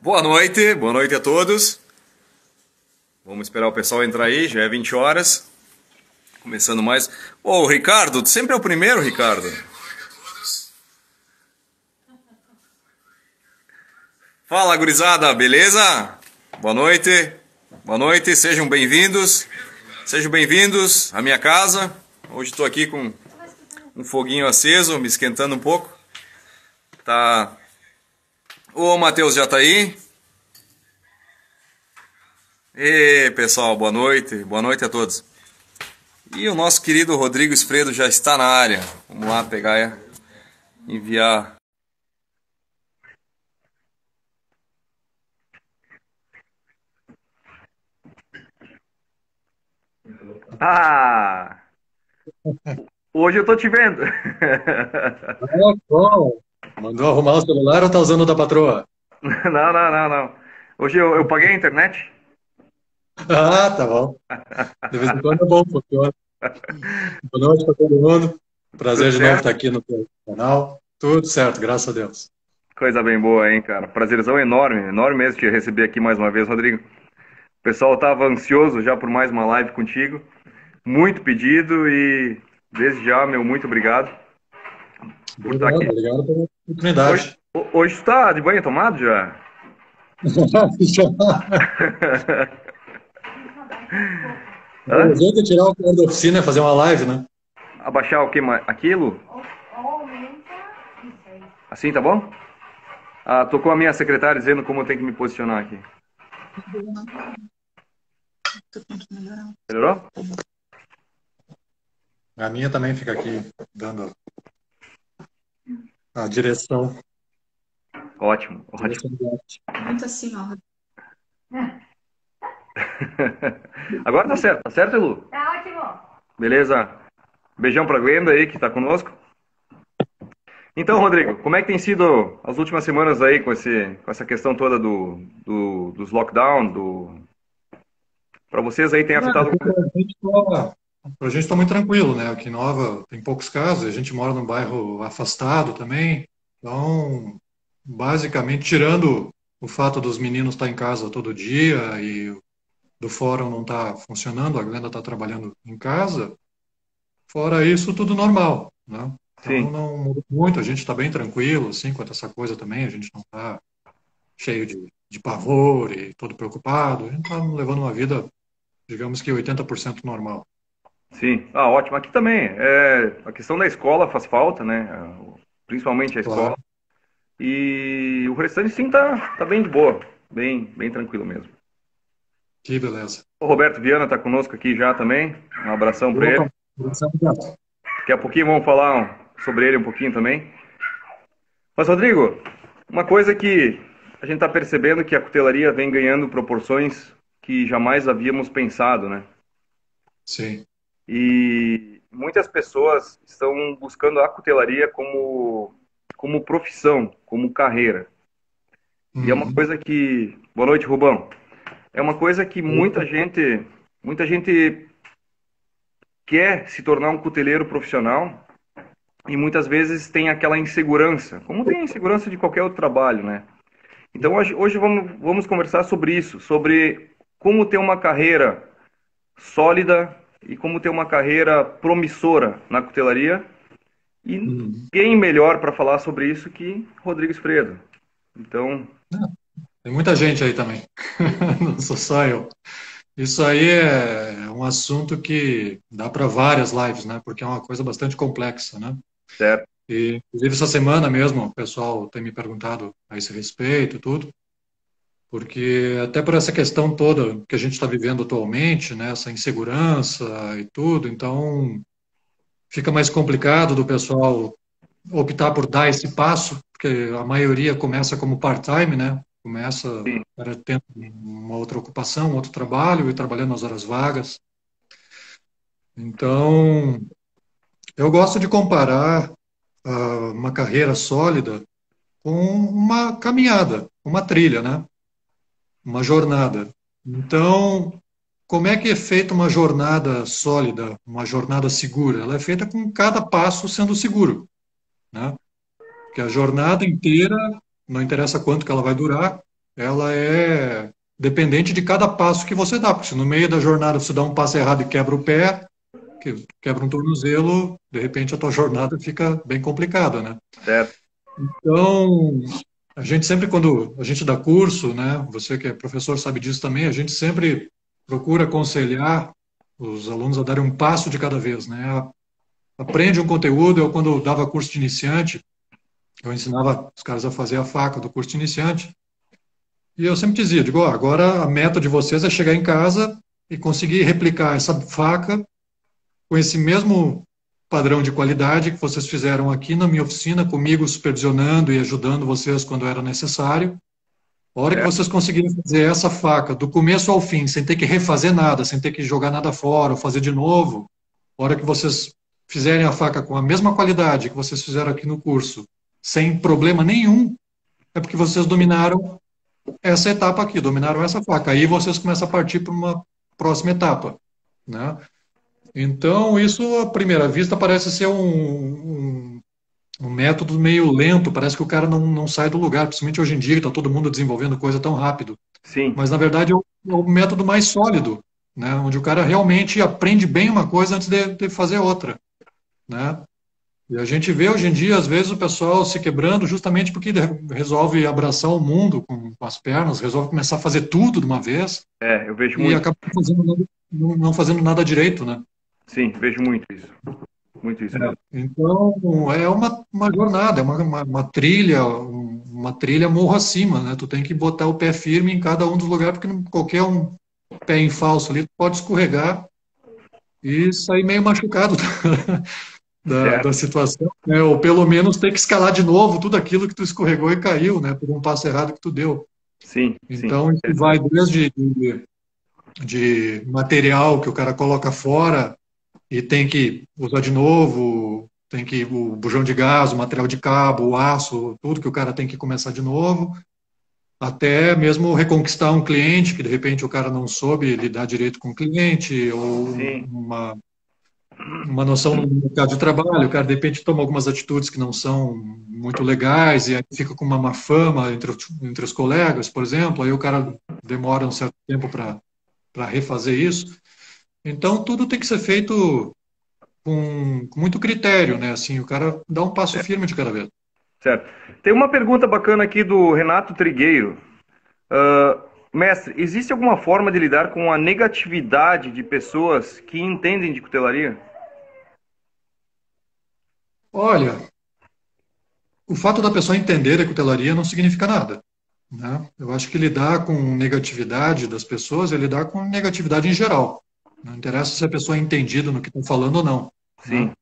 Boa noite, boa noite a todos. Vamos esperar o pessoal entrar aí, já é 20 horas. Começando mais. Ô, oh, Ricardo, sempre é o primeiro, Ricardo. Fala, gurizada, beleza? Boa noite. Boa noite, sejam bem-vindos. Sejam bem-vindos à minha casa. Hoje estou aqui com um foguinho aceso, me esquentando um pouco. Tá. O Matheus já tá aí. E pessoal, boa noite. Boa noite a todos. E o nosso querido Rodrigo Esfredo já está na área. Vamos lá pegar e enviar. Ah! Hoje eu tô te vendo. Ah, bom. Mandou arrumar o celular ou tá usando o da patroa? Não, não, não, não. Hoje eu, eu paguei a internet. Ah, tá bom. De vez em quando é bom, funciona. Boa noite para todo mundo. Prazer Tudo de novo estar aqui no teu canal. Tudo certo, graças a Deus. Coisa bem boa, hein, cara. Prazerzão enorme, enorme mesmo te receber aqui mais uma vez, Rodrigo. O pessoal estava ansioso já por mais uma live contigo. Muito pedido e desde já, meu, muito obrigado por obrigado, estar aqui. Obrigado oportunidade. Hoje, está de banho tomado já? O jeito é tirar o cara da oficina fazer uma live, né? Abaixar o que? Aquilo? Assim, tá bom? Ah, tô com a minha secretária dizendo como eu tenho que me posicionar aqui. Melhorou? A minha também fica aqui dando a direção. Ótimo, ótimo. Muito assim, ó. Agora tá certo, tá certo, Elu? Tá ótimo. Beleza. Beijão pra Glenda aí que tá conosco. Então, Rodrigo, como é que tem sido as últimas semanas aí com, esse, com essa questão toda do, do dos lockdown, do... Para vocês aí tem afetado... A gente está muito tranquilo, né? Aqui em Nova tem poucos casos, a gente mora num bairro afastado também, então, basicamente, tirando o fato dos meninos estar tá em casa todo dia e do fórum não está funcionando, a Glenda está trabalhando em casa. Fora isso, tudo normal, né? Então Sim. não mudou muito, a gente está bem tranquilo, assim, quanto a essa coisa também, a gente não está cheio de, de pavor e todo preocupado, a gente está levando uma vida, digamos que 80% normal. Sim, ah, ótimo. Aqui também, é, a questão da escola faz falta, né? Principalmente a escola. Claro. E o restante, sim, tá, tá bem de boa, bem, bem tranquilo mesmo. Que beleza. O Roberto Viana está conosco aqui já também. Um abração para ele. Abração, Daqui a pouquinho vamos falar sobre ele um pouquinho também. Mas, Rodrigo, uma coisa que a gente está percebendo que a cutelaria vem ganhando proporções que jamais havíamos pensado, né? Sim. E muitas pessoas estão buscando a cutelaria como, como profissão, como carreira. Uhum. E é uma uhum. coisa que. Boa noite, Rubão. É uma coisa que muita gente, muita gente quer se tornar um cuteleiro profissional e muitas vezes tem aquela insegurança, como tem a insegurança de qualquer outro trabalho, né? Então hoje, hoje vamos, vamos conversar sobre isso, sobre como ter uma carreira sólida e como ter uma carreira promissora na cutelaria. E uhum. quem melhor para falar sobre isso que Rodrigo Esfredo. Então, ah, tem muita gente aí também, não sou só eu. Isso aí é um assunto que dá para várias lives, né? Porque é uma coisa bastante complexa, né? Certo. E, inclusive, essa semana mesmo, o pessoal tem me perguntado a esse respeito e tudo, porque até por essa questão toda que a gente está vivendo atualmente, né? Essa insegurança e tudo, então fica mais complicado do pessoal optar por dar esse passo, porque a maioria começa como part-time, né? começa tendo uma outra ocupação, um outro trabalho e trabalhando nas horas vagas. Então, eu gosto de comparar uh, uma carreira sólida com uma caminhada, uma trilha, né? Uma jornada. Então, como é que é feita uma jornada sólida, uma jornada segura? Ela é feita com cada passo sendo seguro, né? Porque a jornada inteira não interessa quanto que ela vai durar, ela é dependente de cada passo que você dá, porque se no meio da jornada você dá um passo errado e quebra o pé, quebra um tornozelo, de repente a tua jornada fica bem complicada, né? Certo. Então, a gente sempre quando a gente dá curso, né, você que é professor sabe disso também, a gente sempre procura aconselhar os alunos a darem um passo de cada vez, né? Aprende um conteúdo, eu quando dava curso de iniciante, eu ensinava os caras a fazer a faca do curso de iniciante, e eu sempre dizia, digo, agora a meta de vocês é chegar em casa e conseguir replicar essa faca com esse mesmo padrão de qualidade que vocês fizeram aqui na minha oficina, comigo supervisionando e ajudando vocês quando era necessário. A hora é. que vocês conseguirem fazer essa faca do começo ao fim, sem ter que refazer nada, sem ter que jogar nada fora ou fazer de novo, a hora que vocês fizerem a faca com a mesma qualidade que vocês fizeram aqui no curso, sem problema nenhum, é porque vocês dominaram essa etapa aqui, dominaram essa faca. Aí vocês começam a partir para uma próxima etapa. Né? Então, isso, à primeira vista, parece ser um, um, um, método meio lento, parece que o cara não, não sai do lugar, principalmente hoje em dia, que está todo mundo desenvolvendo coisa tão rápido. Sim. Mas, na verdade, é o, é o, método mais sólido, né? onde o cara realmente aprende bem uma coisa antes de, de fazer outra. Né? E a gente vê hoje em dia, às vezes, o pessoal se quebrando justamente porque resolve abraçar o mundo com, as pernas, resolve começar a fazer tudo de uma vez. É, eu vejo e muito. E acaba fazendo, não fazendo nada direito, né? Sim, vejo muito isso. Muito isso. É, então, é uma, uma jornada, é uma, uma, uma, trilha, uma trilha morro acima, né? Tu tem que botar o pé firme em cada um dos lugares, porque qualquer um pé em falso ali pode escorregar e sair meio machucado. da, da situação, né? ou pelo menos ter que escalar de novo tudo aquilo que tu escorregou e caiu, né, por um passo errado que tu deu. Sim. Então, sim. isso vai desde de, de material que o cara coloca fora e tem que usar de novo, tem que o bujão de gás, o material de cabo, o aço, tudo que o cara tem que começar de novo, até mesmo reconquistar um cliente que de repente o cara não soube lidar direito com o cliente ou Sim. uma uma noção no mercado de trabalho, o cara de repente toma algumas atitudes que não são muito legais e aí fica com uma má fama entre, entre os colegas, por exemplo, aí o cara demora um certo tempo para refazer isso. Então, tudo tem que ser feito com, com, muito critério, né? Assim, o cara dá um passo firme de cada vez. Certo. Tem uma pergunta bacana aqui do Renato Trigueiro. Uh, mestre, existe alguma forma de lidar com a negatividade de pessoas que entendem de cutelaria? Olha, o fato da pessoa entender a cutelaria não significa nada. Né? Eu acho que lidar com negatividade das pessoas é lidar com negatividade em geral. Não interessa se a pessoa é entendida no que está falando ou não. Né? Sim. Né?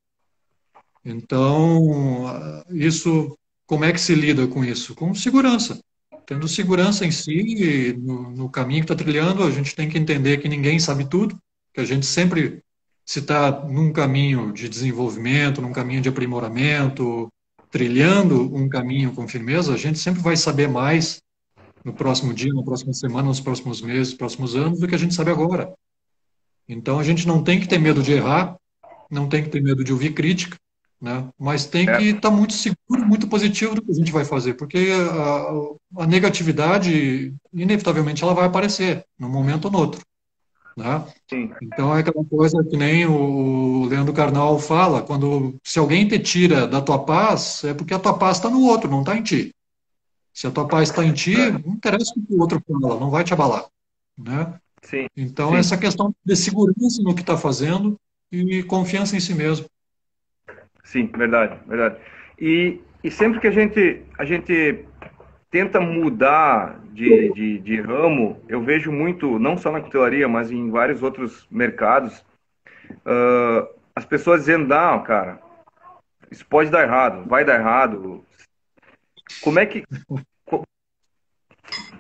Então, isso, como é que se lida com isso? Com segurança. Tendo segurança em si, no, no caminho que está trilhando, a gente tem que entender que ninguém sabe tudo, que a gente sempre se está num caminho de desenvolvimento, num caminho de aprimoramento, trilhando um caminho com firmeza, a gente sempre vai saber mais no próximo dia, na próxima semana, nos próximos meses, nos próximos anos, do que a gente sabe agora. Então a gente não tem que ter medo de errar, não tem que ter medo de ouvir crítica, né? mas tem é. que estar tá muito seguro, muito positivo do que a gente vai fazer, porque a, a negatividade, inevitavelmente, ela vai aparecer, num momento ou no outro. Né? Então é aquela coisa que nem o Leandro Carnal fala, quando se alguém te tira da tua paz, é porque a tua paz está no outro, não está em ti. Se a tua paz está em ti, não interessa o que o outro fala, não vai te abalar. Né? Sim. Então Sim. essa questão de segurança no que está fazendo e confiança em si mesmo. Sim, verdade, verdade. E, e sempre que a gente, a gente tenta mudar de, de, de, ramo, eu vejo muito, não só na cutelaria, mas em vários outros mercados, uh, as pessoas dizendo, não, cara, isso pode dar errado, vai dar errado. Como é que.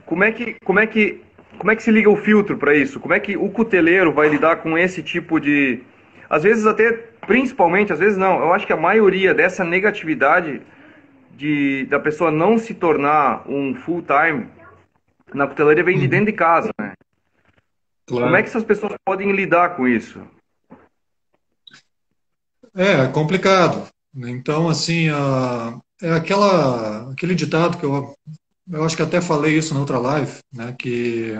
Como é que. Como é que. Como é que se liga o filtro para isso? Como é que o cuteleiro vai lidar com esse tipo de. Às vezes até, principalmente, às vezes não, eu acho que a maioria dessa negatividade de, da pessoa não se tornar um full time na cutelaria vem de dentro de casa, né? Claro. Como é que essas pessoas podem lidar com isso? É, complicado. Então, assim, a, é aquela, aquele ditado que eu eu acho que até falei isso na outra live, né, que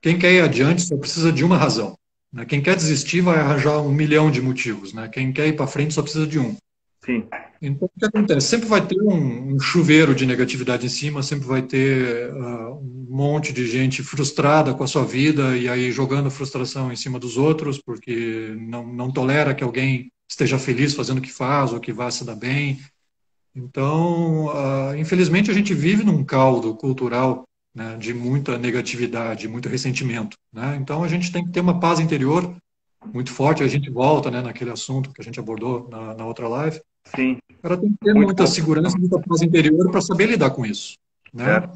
quem quer ir adiante só precisa de uma razão. Né? Quem quer desistir vai arranjar um milhão de motivos. Né? Quem quer ir para frente só precisa de um. Sim. Então, o que acontece? Sempre vai ter um, um chuveiro de negatividade em cima, sempre vai ter uh, um monte de gente frustrada com a sua vida e aí jogando frustração em cima dos outros, porque não, não tolera que alguém esteja feliz fazendo o que faz ou que vá se dar bem. Então, uh, infelizmente, a gente vive num caldo cultural né, de muita negatividade, muito ressentimento. Né? Então, a gente tem que ter uma paz interior muito forte. A gente volta né, naquele assunto que a gente abordou na, na outra live. Sim. Cara tem que ter muito muita bom. segurança, muita paz interior para saber lidar com isso. Né?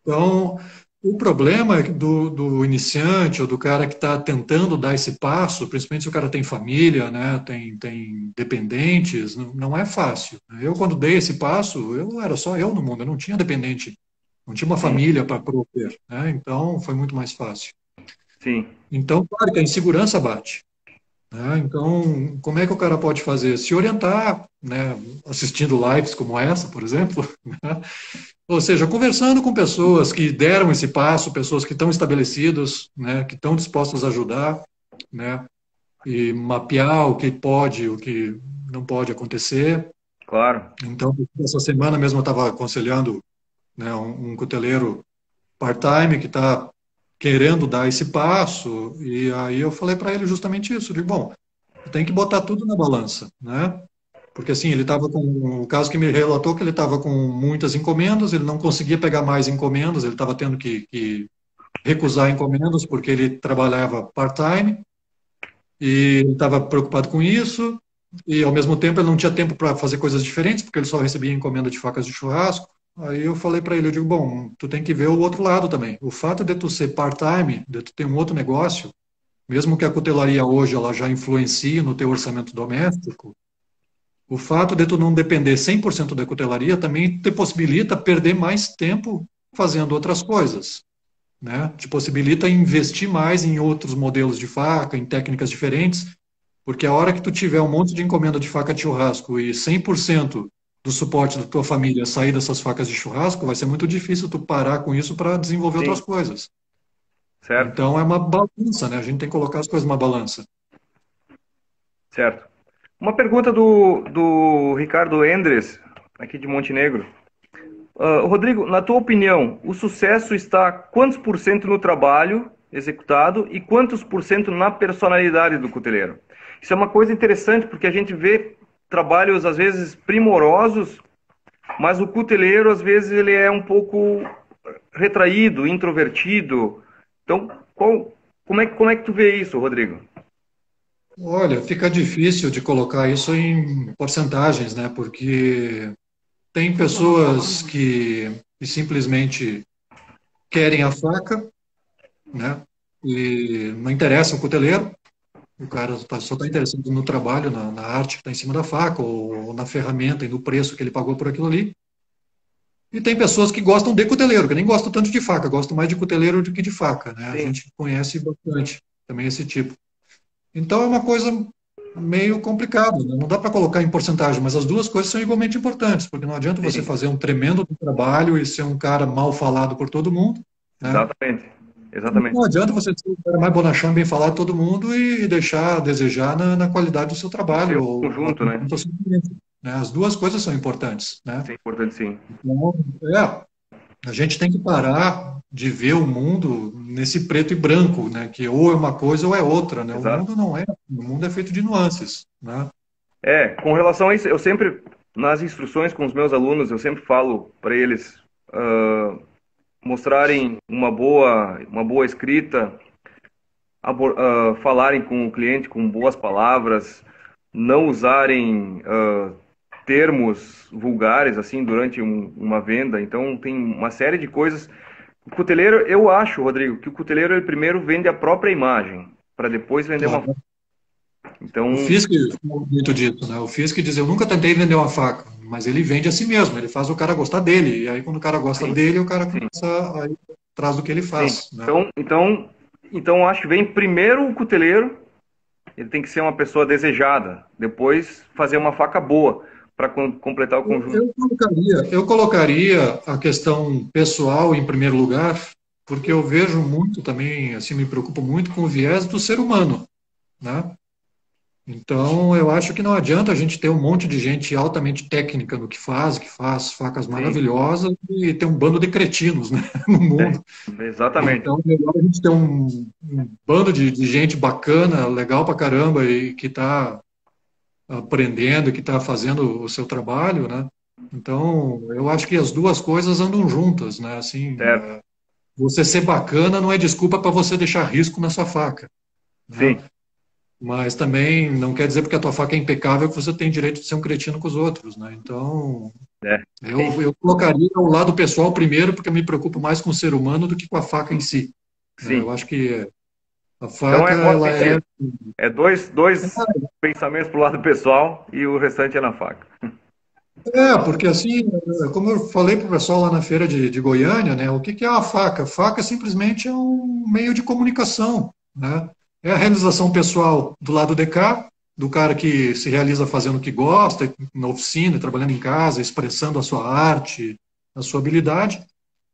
Então, o problema do, do, iniciante ou do cara que está tentando dar esse passo, principalmente se o cara tem família, né, tem, tem dependentes, não, não é fácil. Eu, quando dei esse passo, eu era só eu no mundo, eu não tinha dependente, não tinha uma Sim. família para prover. Né, então, foi muito mais fácil. Sim. Então, claro que a insegurança bate. Né, então, como é que o cara pode fazer? Se orientar, né, assistindo lives como essa, por exemplo, né, ou seja, conversando com pessoas que deram esse passo, pessoas que estão estabelecidas, né, que estão dispostas a ajudar, né, e mapear o que pode, o que não pode acontecer. Claro. Então, essa semana mesmo eu estava aconselhando né, um, um cuteleiro part-time que está querendo dar esse passo, e aí eu falei para ele justamente isso, de bom, tem que botar tudo na balança, né? Porque assim, ele estava com. O caso que me relatou que ele estava com muitas encomendas, ele não conseguia pegar mais encomendas, ele estava tendo que, que, recusar encomendas porque ele trabalhava part-time e ele estava preocupado com isso. E ao mesmo tempo ele não tinha tempo para fazer coisas diferentes, porque ele só recebia encomenda de facas de churrasco. Aí eu falei para ele, eu digo, bom, tu tem que ver o outro lado também. O fato de tu ser part-time, de tu ter um outro negócio, mesmo que a cutelaria hoje ela já influencie no teu orçamento doméstico, o fato de tu não depender 100% da cutelaria também te possibilita perder mais tempo fazendo outras coisas. Né? Te possibilita investir mais em outros modelos de faca, em técnicas diferentes, porque a hora que tu tiver um monte de encomenda de faca de churrasco e 100% do suporte da tua família sair dessas facas de churrasco, vai ser muito difícil tu parar com isso para desenvolver Sim. outras coisas. Certo. Então é uma balança, né? A gente tem que colocar as coisas numa balança. Certo. Uma pergunta do, do Ricardo Endres, aqui de Montenegro. Uh, Rodrigo, na tua opinião, o sucesso está quantos por cento no trabalho executado e quantos por cento na personalidade do cuteleiro? Isso é uma coisa interessante porque a gente vê trabalhos às vezes primorosos, mas o cuteleiro às vezes ele é um pouco retraído, introvertido. Então, qual, como é, como é que tu vê isso, Rodrigo? Olha, fica difícil de colocar isso em porcentagens, né? Porque tem pessoas que, que simplesmente querem a faca, né? E não interessa o cuteleiro. O cara tá, só está interessado no trabalho, na, na arte que está em cima da faca, ou, ou, na ferramenta e no preço que ele pagou por aquilo ali. E tem pessoas que gostam de cuteleiro, que nem gostam tanto de faca, gostam mais de cuteleiro do que de faca, né? Sim. A gente conhece bastante também esse tipo. Então é uma coisa meio complicada, né? não dá para colocar em porcentagem, mas as duas coisas são igualmente importantes, porque não adianta você fazer um tremendo trabalho e ser um cara mal falado por todo mundo. Né? Exatamente. Exatamente. Não adianta você ser o cara mais bonachão, bem falado de todo mundo e deixar a desejar na, na qualidade do seu trabalho. Ou, conjunto, né? né? As duas coisas são importantes. Né? É importante, sim. Então, é, a gente tem que parar de ver o mundo nesse preto e branco, né? Que ou é uma coisa ou é outra, né? Exato. O mundo não é, o mundo é feito de nuances, né? É, com relação a isso, eu sempre nas instruções com os meus alunos, eu sempre falo para eles uh, mostrarem uma boa, uma boa escrita, uh, falarem com o cliente com boas palavras, não usarem uh, termos vulgares assim durante um, uma venda. Então tem uma série de coisas. O cuteleiro, eu acho, Rodrigo, que o cuteleiro ele primeiro vende a própria imagem para depois vender uma. Então. O Fisk muito disso, né? O Fisk diz: eu nunca tentei vender uma faca, mas ele vende a si mesmo. Ele faz o cara gostar dele. E aí quando o cara gosta Sim. dele, o cara começa a ir atrás do que ele faz. Né? Então, então, então acho que vem primeiro o cuteleiro. Ele tem que ser uma pessoa desejada. Depois fazer uma faca boa para completar o conjunto? Eu colocaria, eu colocaria a questão pessoal em primeiro lugar, porque eu vejo muito também, assim, me preocupo muito com o viés do ser humano, né? Então, eu acho que não adianta a gente ter um monte de gente altamente técnica no que faz, que faz facas Sim. maravilhosas e ter um bando de cretinos né, no mundo. É, exatamente. Então, é melhor a gente ter um, um bando de, de, gente bacana, legal pra caramba e que está aprendendo, que está fazendo o seu trabalho, né? Então, eu acho que as duas coisas andam juntas, né? Assim, é, você ser bacana não é desculpa para você deixar risco na sua faca. Né? Sim. Mas também não quer dizer porque a tua faca é impecável que você tem direito de ser um cretino com os outros, né? Então, é. eu, eu colocaria o lado pessoal primeiro, porque eu me preocupo mais com o ser humano do que com a faca em si. Sim. Eu acho que a faca, então é, ela é... é dois, dois é. pensamentos para o lado pessoal e o restante é na faca. É, porque assim, como eu falei para o pessoal lá na feira de, de Goiânia, né, o que, que é a faca? Faca simplesmente é um meio de comunicação, né? É a realização pessoal do lado de cá, do cara que se realiza fazendo o que gosta, na oficina, trabalhando em casa, expressando a sua arte, a sua habilidade.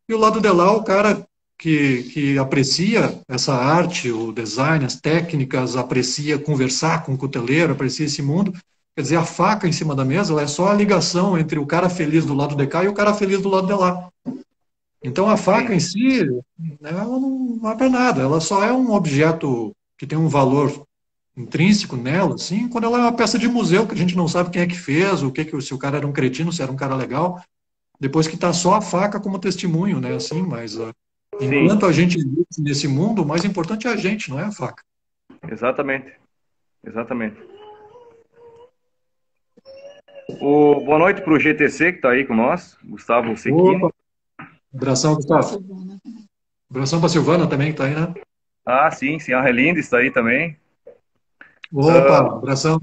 E o lado de lá, o cara que, que aprecia essa arte, o design, as técnicas, aprecia conversar com o cuteleiro, aprecia esse mundo. Quer dizer, a faca em cima da mesa é só a ligação entre o cara feliz do lado de cá e o cara feliz do lado de lá. Então a faca em si, ela não é para nada, ela só é um objeto que tem um valor intrínseco nela, assim, quando ela é uma peça de museu que a gente não sabe quem é que fez, o que, que se o cara era um cretino, se era um cara legal, depois que está só a faca como testemunho, né, assim, mas enquanto a gente vive nesse mundo, o mais importante é a gente, não é a faca. Exatamente, exatamente. O, boa noite para o GTC que está aí com nós, Gustavo Sequini. Abração, Gustavo. Abração para a Silvana também que está aí, né? Ah, sim, sim, a Relinda está aí também. Opa, uh, abração.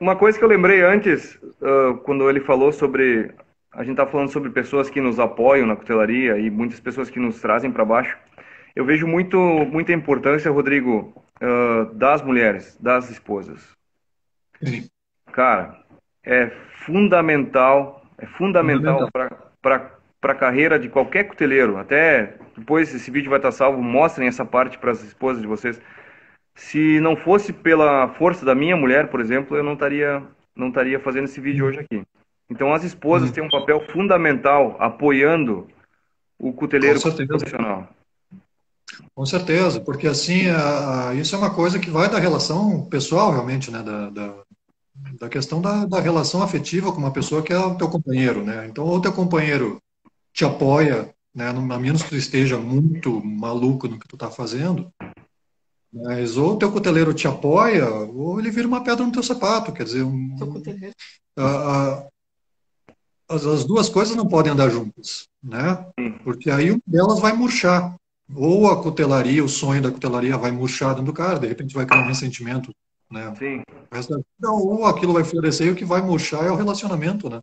Uma coisa que eu lembrei antes, uh, quando ele falou sobre. A gente está falando sobre pessoas que nos apoiam na cutelaria e muitas pessoas que nos trazem para baixo. Eu vejo muito, muita importância, Rodrigo, uh, das mulheres, das esposas. Sim. Cara, é fundamental, é fundamental, fundamental. para a carreira de qualquer cuteleiro, até depois esse vídeo vai estar salvo, mostrem essa parte para as esposas de vocês. Se não fosse pela força da minha mulher, por exemplo, eu não estaria não estaria fazendo esse vídeo hoje aqui. Então as esposas uhum. têm um papel fundamental apoiando o cuteleiro profissional. Com certeza, porque assim, a, a, isso é uma coisa que vai da relação pessoal, realmente, né? Da, da, da questão da, da, relação afetiva com uma pessoa que é o teu companheiro, né? Então, ou o teu companheiro te apoia né? A menos que tu esteja muito maluco no que tu está fazendo, mas ou o teu cuteleiro te apoia, ou ele vira uma pedra no teu sapato, quer dizer, um, a, as, as, duas coisas não podem andar juntas, né? Porque aí uma delas vai murchar. Ou a cutelaria, o sonho da cutelaria vai murchar dentro do cara, de repente vai criar um ressentimento, né? Sim. Ou aquilo vai florescer e o que vai murchar é o relacionamento, né?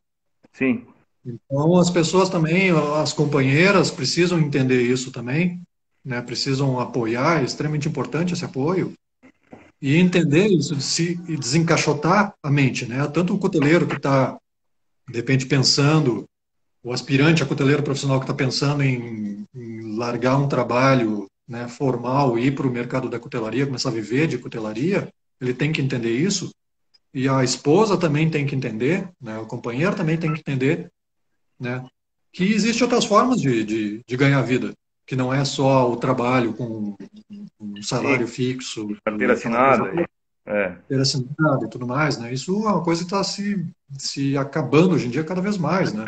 Sim. Então, as pessoas também, as companheiras, precisam entender isso também, né? precisam apoiar, é extremamente importante esse apoio, e entender isso, se, e desencaixotar a mente. Né? Tanto o coteleiro que está, de repente, pensando, o aspirante a coteleiro profissional que está pensando em, em, largar um trabalho né, formal e ir para o mercado da cutelaria, começar a viver de cutelaria, ele tem que entender isso, e a esposa também tem que entender, né, o companheiro também tem que entender né? Que existem outras formas de, de, de ganhar vida, que não é só o trabalho com um salário Sim. fixo. Carteira assinada. É. Carteira assinada e tudo mais, né? Isso é uma coisa que está se, se acabando hoje em dia cada vez mais, né?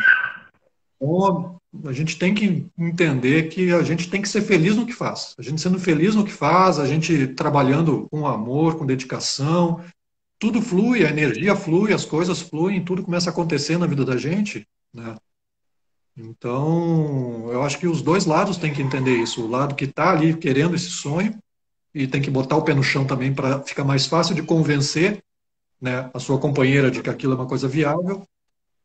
Então, a gente tem que entender que a gente tem que ser feliz no que faz. A gente sendo feliz no que faz, a gente trabalhando com amor, com dedicação, tudo flui, a energia flui, as coisas fluem, tudo começa a acontecer na vida da gente, né? Então, eu acho que os dois lados têm que entender isso. O lado que está ali querendo esse sonho e tem que botar o pé no chão também para ficar mais fácil de convencer né, a sua companheira de que aquilo é uma coisa viável.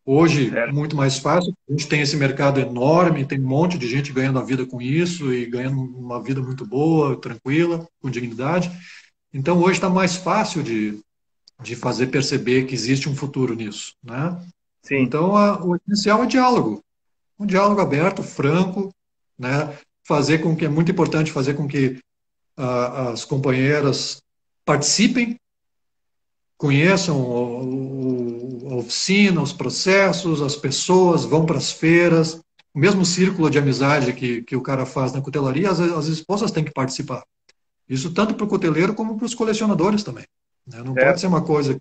Hoje, é muito mais fácil. A gente tem esse mercado enorme, tem um monte de gente ganhando a vida com isso e ganhando uma vida muito boa, tranquila, com dignidade. Então, hoje está mais fácil de, de fazer perceber que existe um futuro nisso. Né? Sim. Então, a, o essencial é diálogo. Um diálogo aberto, franco, né? fazer com que, é muito importante fazer com que as companheiras participem, conheçam o, o, a oficina, os processos, as pessoas, vão para as feiras, o mesmo círculo de amizade que, que o cara faz na cutelaria, as, as esposas têm que participar. Isso tanto para o cuteleiro como para os colecionadores também. Né? Não é. pode ser uma coisa que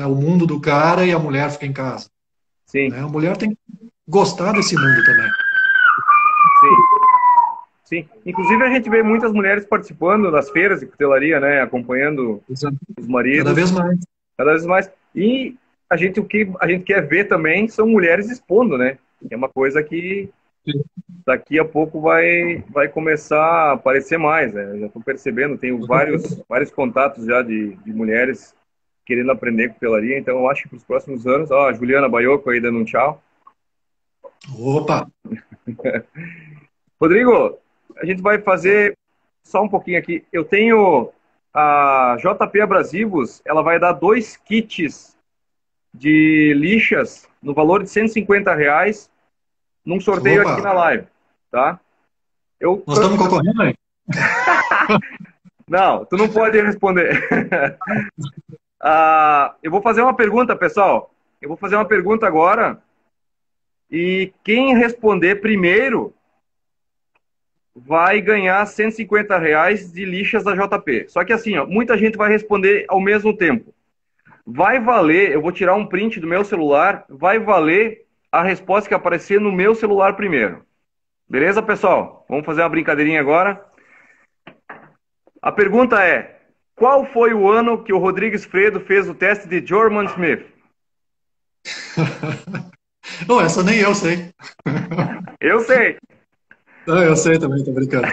é o mundo do cara e a mulher fica em casa. Sim. Né? A mulher tem que gostar desse mundo também. Sim. Sim. Inclusive a gente vê muitas mulheres participando das feiras de cutelaria, né? Acompanhando Exato. os maridos. Cada vez mais. Cada vez mais. E a gente o que a gente quer ver também são mulheres expondo, né? É uma coisa que daqui a pouco vai, vai começar a aparecer mais. Né? Já estou percebendo, tenho vários, vários contatos já de, de mulheres querendo aprender cutelaria, então eu acho que para os próximos anos, ó, a Juliana Baioco aí dando um tchau. Opa! Rodrigo, a gente vai fazer só um pouquinho aqui. Eu tenho a JP Abrasivos, ela vai dar dois kits de lixas no valor de 150 reais num sorteio Opa. aqui na live, tá? Eu, Nós estamos concorrendo aí? não, tu não pode responder. ah, eu vou fazer uma pergunta, pessoal. Eu vou fazer uma pergunta agora. E quem responder primeiro vai ganhar 150 reais de lixas da JP. Só que assim, ó, muita gente vai responder ao mesmo tempo. Vai valer, eu vou tirar um print do meu celular, vai valer a resposta que aparecer no meu celular primeiro. Beleza, pessoal? Vamos fazer uma brincadeirinha agora. A pergunta é: qual foi o ano que o Rodrigues Fredo fez o teste de Jorman Smith? Não, essa nem eu sei. eu sei. Não, eu sei também, tô brincando.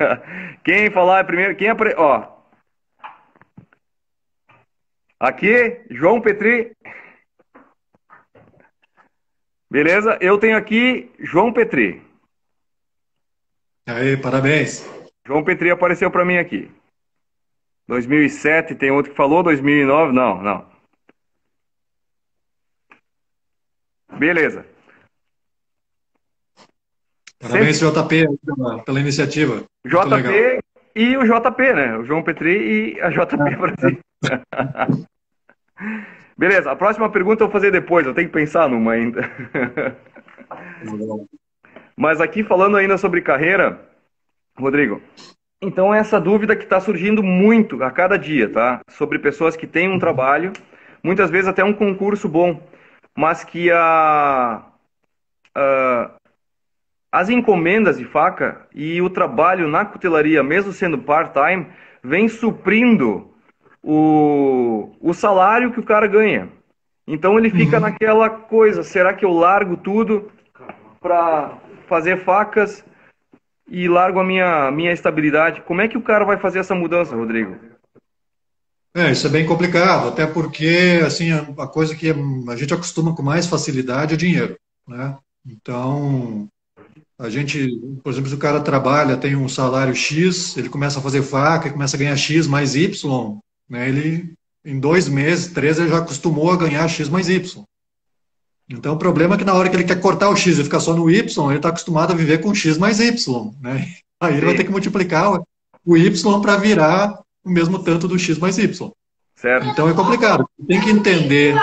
Quem falar primeiro, quem apre... ó. Aqui, João Petri. Beleza? Eu tenho aqui João Petri. Aí, parabéns. João Petri apareceu para mim aqui. 2007, tem outro que falou, 2009, não, não. Beleza. Parabéns, JP, pela, pela iniciativa. JP e o JP, né? O João Petri e a JP Brasil. Beleza, a próxima pergunta eu vou fazer depois, eu tenho que pensar numa ainda. Mas aqui falando ainda sobre carreira, Rodrigo, então essa dúvida que está surgindo muito a cada dia, tá? Sobre pessoas que têm um trabalho, muitas vezes até um concurso bom, mas que a, a as encomendas de faca e o trabalho na cutelaria, mesmo sendo part-time, vem suprindo o, o salário que o cara ganha. Então ele fica uhum. naquela coisa: será que eu largo tudo para fazer facas e largo a minha, minha estabilidade? Como é que o cara vai fazer essa mudança, Rodrigo? É, isso é bem complicado, até porque assim a coisa que a gente acostuma com mais facilidade é dinheiro, né? Então a gente, por exemplo, se o cara trabalha, tem um salário X, ele começa a fazer faca, começa a ganhar X mais Y, né? Ele, em dois meses, três, ele já acostumou a ganhar X mais Y. Então, o problema é que na hora que ele quer cortar o X e ficar só no Y, ele está acostumado a viver com X mais Y, né? Aí ele Sim. vai ter que multiplicar o Y para virar o mesmo tanto do X mais Y. Certo. Então, é complicado. Tem que entender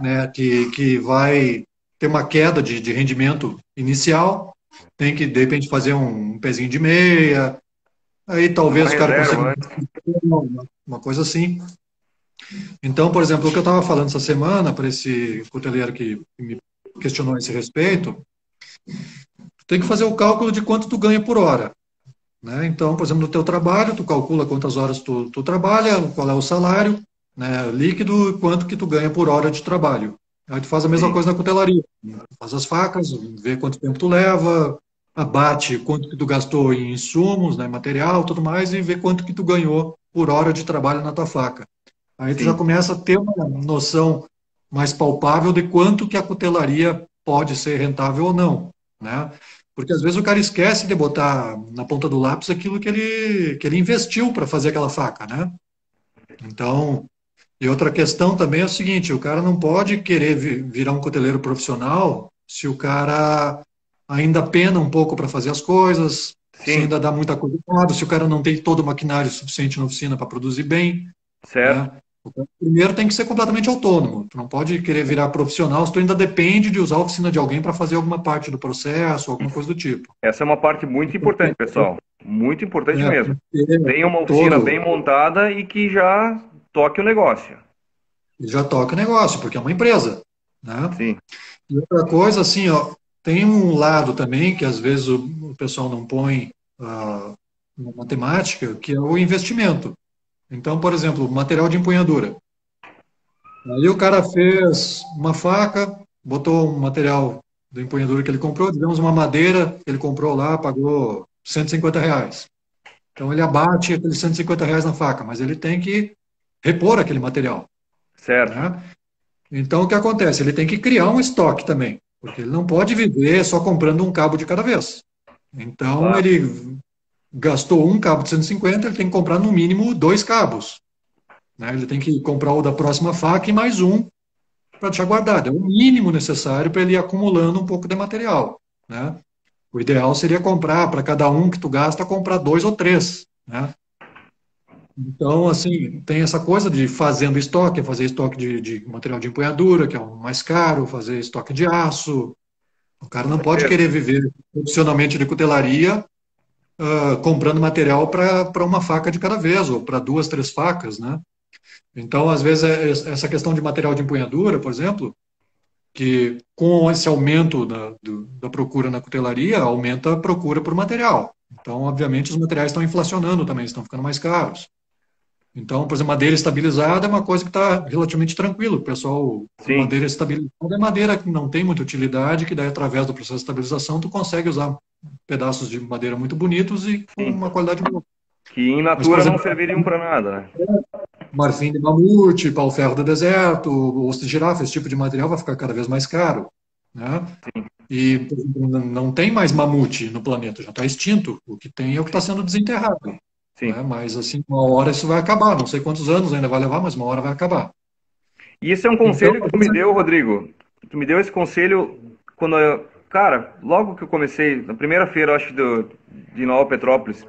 né, que, que vai ter uma queda de, de rendimento inicial, tem que, de repente, fazer um, um pezinho de meia, aí talvez uma o cara reserva, consiga né? uma, uma coisa assim. Então, por exemplo, o que eu estava falando essa semana para esse cuteleiro que me questionou a esse respeito, tem que fazer o cálculo de quanto tu ganha por hora. Né? Então, por exemplo, no teu trabalho, tu calcula quantas horas tu, tu trabalha, qual é o salário né, líquido e quanto que tu ganha por hora de trabalho. Aí tu faz a mesma Sim. coisa na cutelaria. Faz as facas, vê quanto tempo tu leva, abate quanto que tu gastou em insumos, né, material, tudo mais, e vê quanto que tu ganhou por hora de trabalho na tua faca. Aí tu Sim. já começa a ter uma noção mais palpável de quanto que a cutelaria pode ser rentável ou não, né? Porque às vezes o cara esquece de botar na ponta do lápis aquilo que ele, que ele investiu para fazer aquela faca, né? Então, E outra questão também é o seguinte: o cara não pode querer virar um cuteleiro profissional se o cara ainda pena um pouco para fazer as coisas, ainda dá muita coisa errada, se o cara não tem todo o maquinário suficiente na oficina para produzir bem. Certo. Né? Primeiro tem que ser completamente autônomo. Tu não pode querer virar profissional se tu ainda depende de usar a oficina de alguém para fazer alguma parte do processo, alguma coisa do tipo. Essa é uma parte muito importante, pessoal. Muito importante é, mesmo. Tem uma oficina todo... bem montada e que já toque o negócio. Já toca o negócio, porque é uma empresa. Né? Sim. E outra coisa, assim, ó, tem um lado também que às vezes o, pessoal não põe uh, na matemática, que é o investimento. Então, por exemplo, material de empunhadura. Aí o cara fez uma faca, botou um material de empunhadura que ele comprou, digamos uma madeira ele comprou lá, pagou 150 reais. Então ele abate aqueles 150 reais na faca, mas ele tem que repor aquele material. Certo. Né? Então o que acontece? Ele tem que criar um estoque também, porque ele não pode viver só comprando um cabo de cada vez. Então claro. ele gastou um cabo de 150, ele tem que comprar no mínimo dois cabos. Né? Ele tem que comprar o da próxima faca e mais um para deixar guardado. É o mínimo necessário para ele ir acumulando um pouco de material. Né? O ideal seria comprar, para cada um que tu gasta, comprar dois ou três. Né? Então, assim, tem essa coisa de fazendo estoque, fazer estoque de, de material de empunhadura, que é o mais caro, fazer estoque de aço. O cara não pode querer viver profissionalmente de cutelaria uh, comprando material para uma faca de cada vez, ou para duas, três facas, né? Então, às vezes, é, essa questão de material de empunhadura, por exemplo, que com esse aumento da, do, da procura na cutelaria, aumenta a procura por material. Então, obviamente, os materiais estão inflacionando também, estão ficando mais caros. Então, por exemplo, madeira estabilizada é uma coisa que está relativamente tranquilo. O pessoal, Sim. madeira estabilizada é madeira que não tem muita utilidade, que daí, através do processo de estabilização, tu consegue usar pedaços de madeira muito bonitos e com Sim. uma qualidade boa. Que em natura Mas, exemplo, não serviriam para nada, né? Marfim de mamute, pau-ferro do deserto, osso de girafa, esse tipo de material vai ficar cada vez mais caro. Né? Sim. E não tem mais mamute no planeta, já está extinto. O que tem é o que está sendo desenterrado. Sim. Né? Mas, assim, uma hora isso vai acabar. Não sei quantos anos ainda vai levar, mas uma hora vai acabar. E esse é um conselho então, que tu me deu, Rodrigo. Tu me deu esse conselho quando eu, cara, logo que eu comecei, na primeira feira, acho, do, de Nova Petrópolis,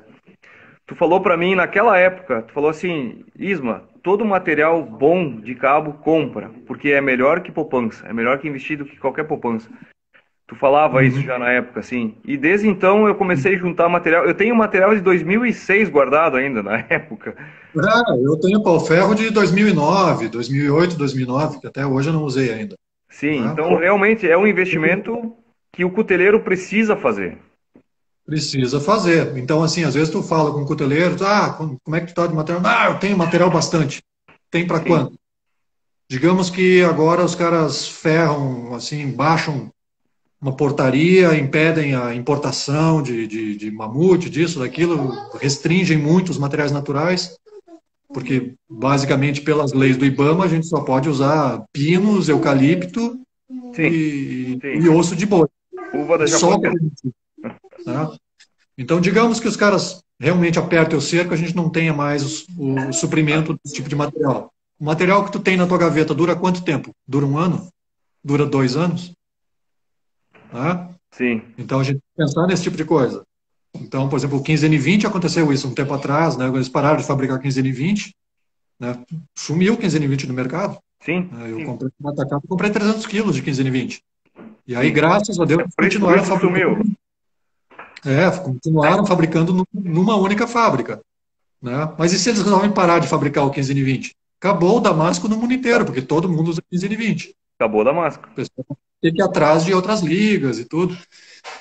tu falou para mim naquela época, tu falou assim, Isma, todo material bom de cabo compra, porque é melhor que poupança, é melhor que investir do que qualquer poupança. Tu falava uhum. isso já na época, assim. E desde então eu comecei a juntar material. Eu tenho material de 2006 guardado ainda, na época. Ah, eu tenho pau-ferro de 2009, 2008, 2009, que até hoje eu não usei ainda. Sim, ah, então realmente é um investimento que o cuteleiro precisa fazer. Precisa fazer. Então, assim, às vezes tu fala com o cuteleiro, ah, como é que tu tá de material? Ah, eu tenho material bastante. Tem para quanto? Digamos que agora os caras ferram, assim, baixam uma portaria, impedem a importação de, de, de mamute, disso, daquilo, restringem muito os materiais naturais, porque basicamente pelas leis do IBAMA a gente só pode usar pinos, eucalipto sim, e, sim. e, osso de boi. Uva da só tá? Então, digamos que os caras realmente apertem o cerco, a gente não tenha mais o, o suprimento desse tipo de material. O material que tu tem na tua gaveta dura quanto tempo? Dura um ano? Dura dois anos? Né? Sim. Então a gente tem que pensar nesse tipo de coisa. Então, por exemplo, o 15N20 aconteceu isso um tempo atrás, né? Eles pararam de fabricar 15N20, né? Sumiu o 15N20 no mercado. Sim. Eu sim. comprei no atacado, comprei 300 quilos de 15N20. E aí, graças a Deus, continuaram fabricando. É, continuaram fabricando numa única fábrica. Né? Mas e se eles resolvem parar de fabricar o 15N20? Acabou o Damasco no mundo inteiro, porque todo mundo usa 15N20. Acabou o Damasco. O pessoal tem que ir atrás de outras ligas e tudo.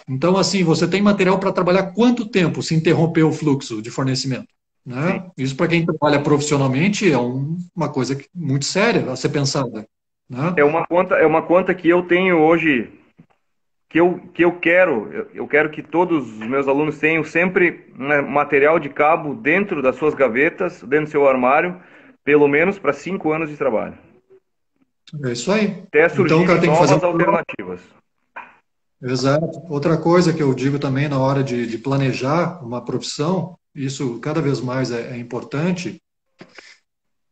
Então, assim, você tem material para trabalhar quanto tempo se interromper o fluxo de fornecimento? Né? Isso, para quem trabalha profissionalmente, é um, uma coisa muito séria a ser pensada. Né? É, uma conta, é uma conta que eu tenho hoje, que eu, que eu quero, eu, eu quero que todos os meus alunos tenham sempre né, material de cabo dentro das suas gavetas, dentro do seu armário, pelo menos para cinco anos de trabalho. É isso aí. Até então, o cara tem que fazer alternativas. Exato. Outra coisa que eu digo também na hora de, de planejar uma profissão, isso cada vez mais é, é importante,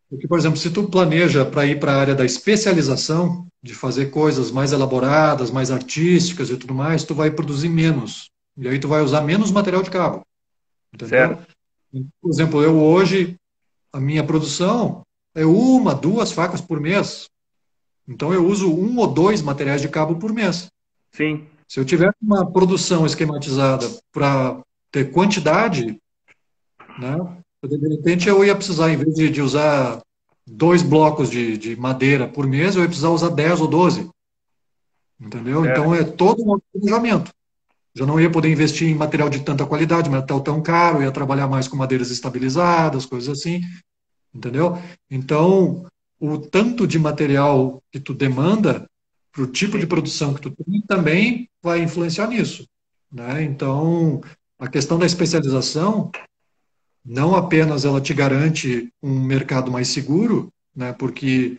Porque, por exemplo, se tu planeja para ir para a área da especialização, de fazer coisas mais elaboradas, mais artísticas e tudo mais, tu vai produzir menos. E aí tu vai usar menos material de cabo. Entendeu? Certo. Por exemplo, eu hoje, a minha produção é uma, duas facas por mês. Então eu uso um ou dois materiais de cabo por mês. Sim. Se eu tiver uma produção esquematizada para ter quantidade, né, de repente eu ia precisar, em vez de, de usar dois blocos de, de, madeira por mês, eu ia precisar usar 10 ou 12. Entendeu? É. Então é todo um planejamento. Já não ia poder investir em material de tanta qualidade, material tão caro, ia trabalhar mais com madeiras estabilizadas, coisas assim. Entendeu? Então, o tanto de material que tu demanda para o tipo de produção que tu tem também vai influenciar nisso. Né? Então, a questão da especialização, não apenas ela te garante um mercado mais seguro, né? porque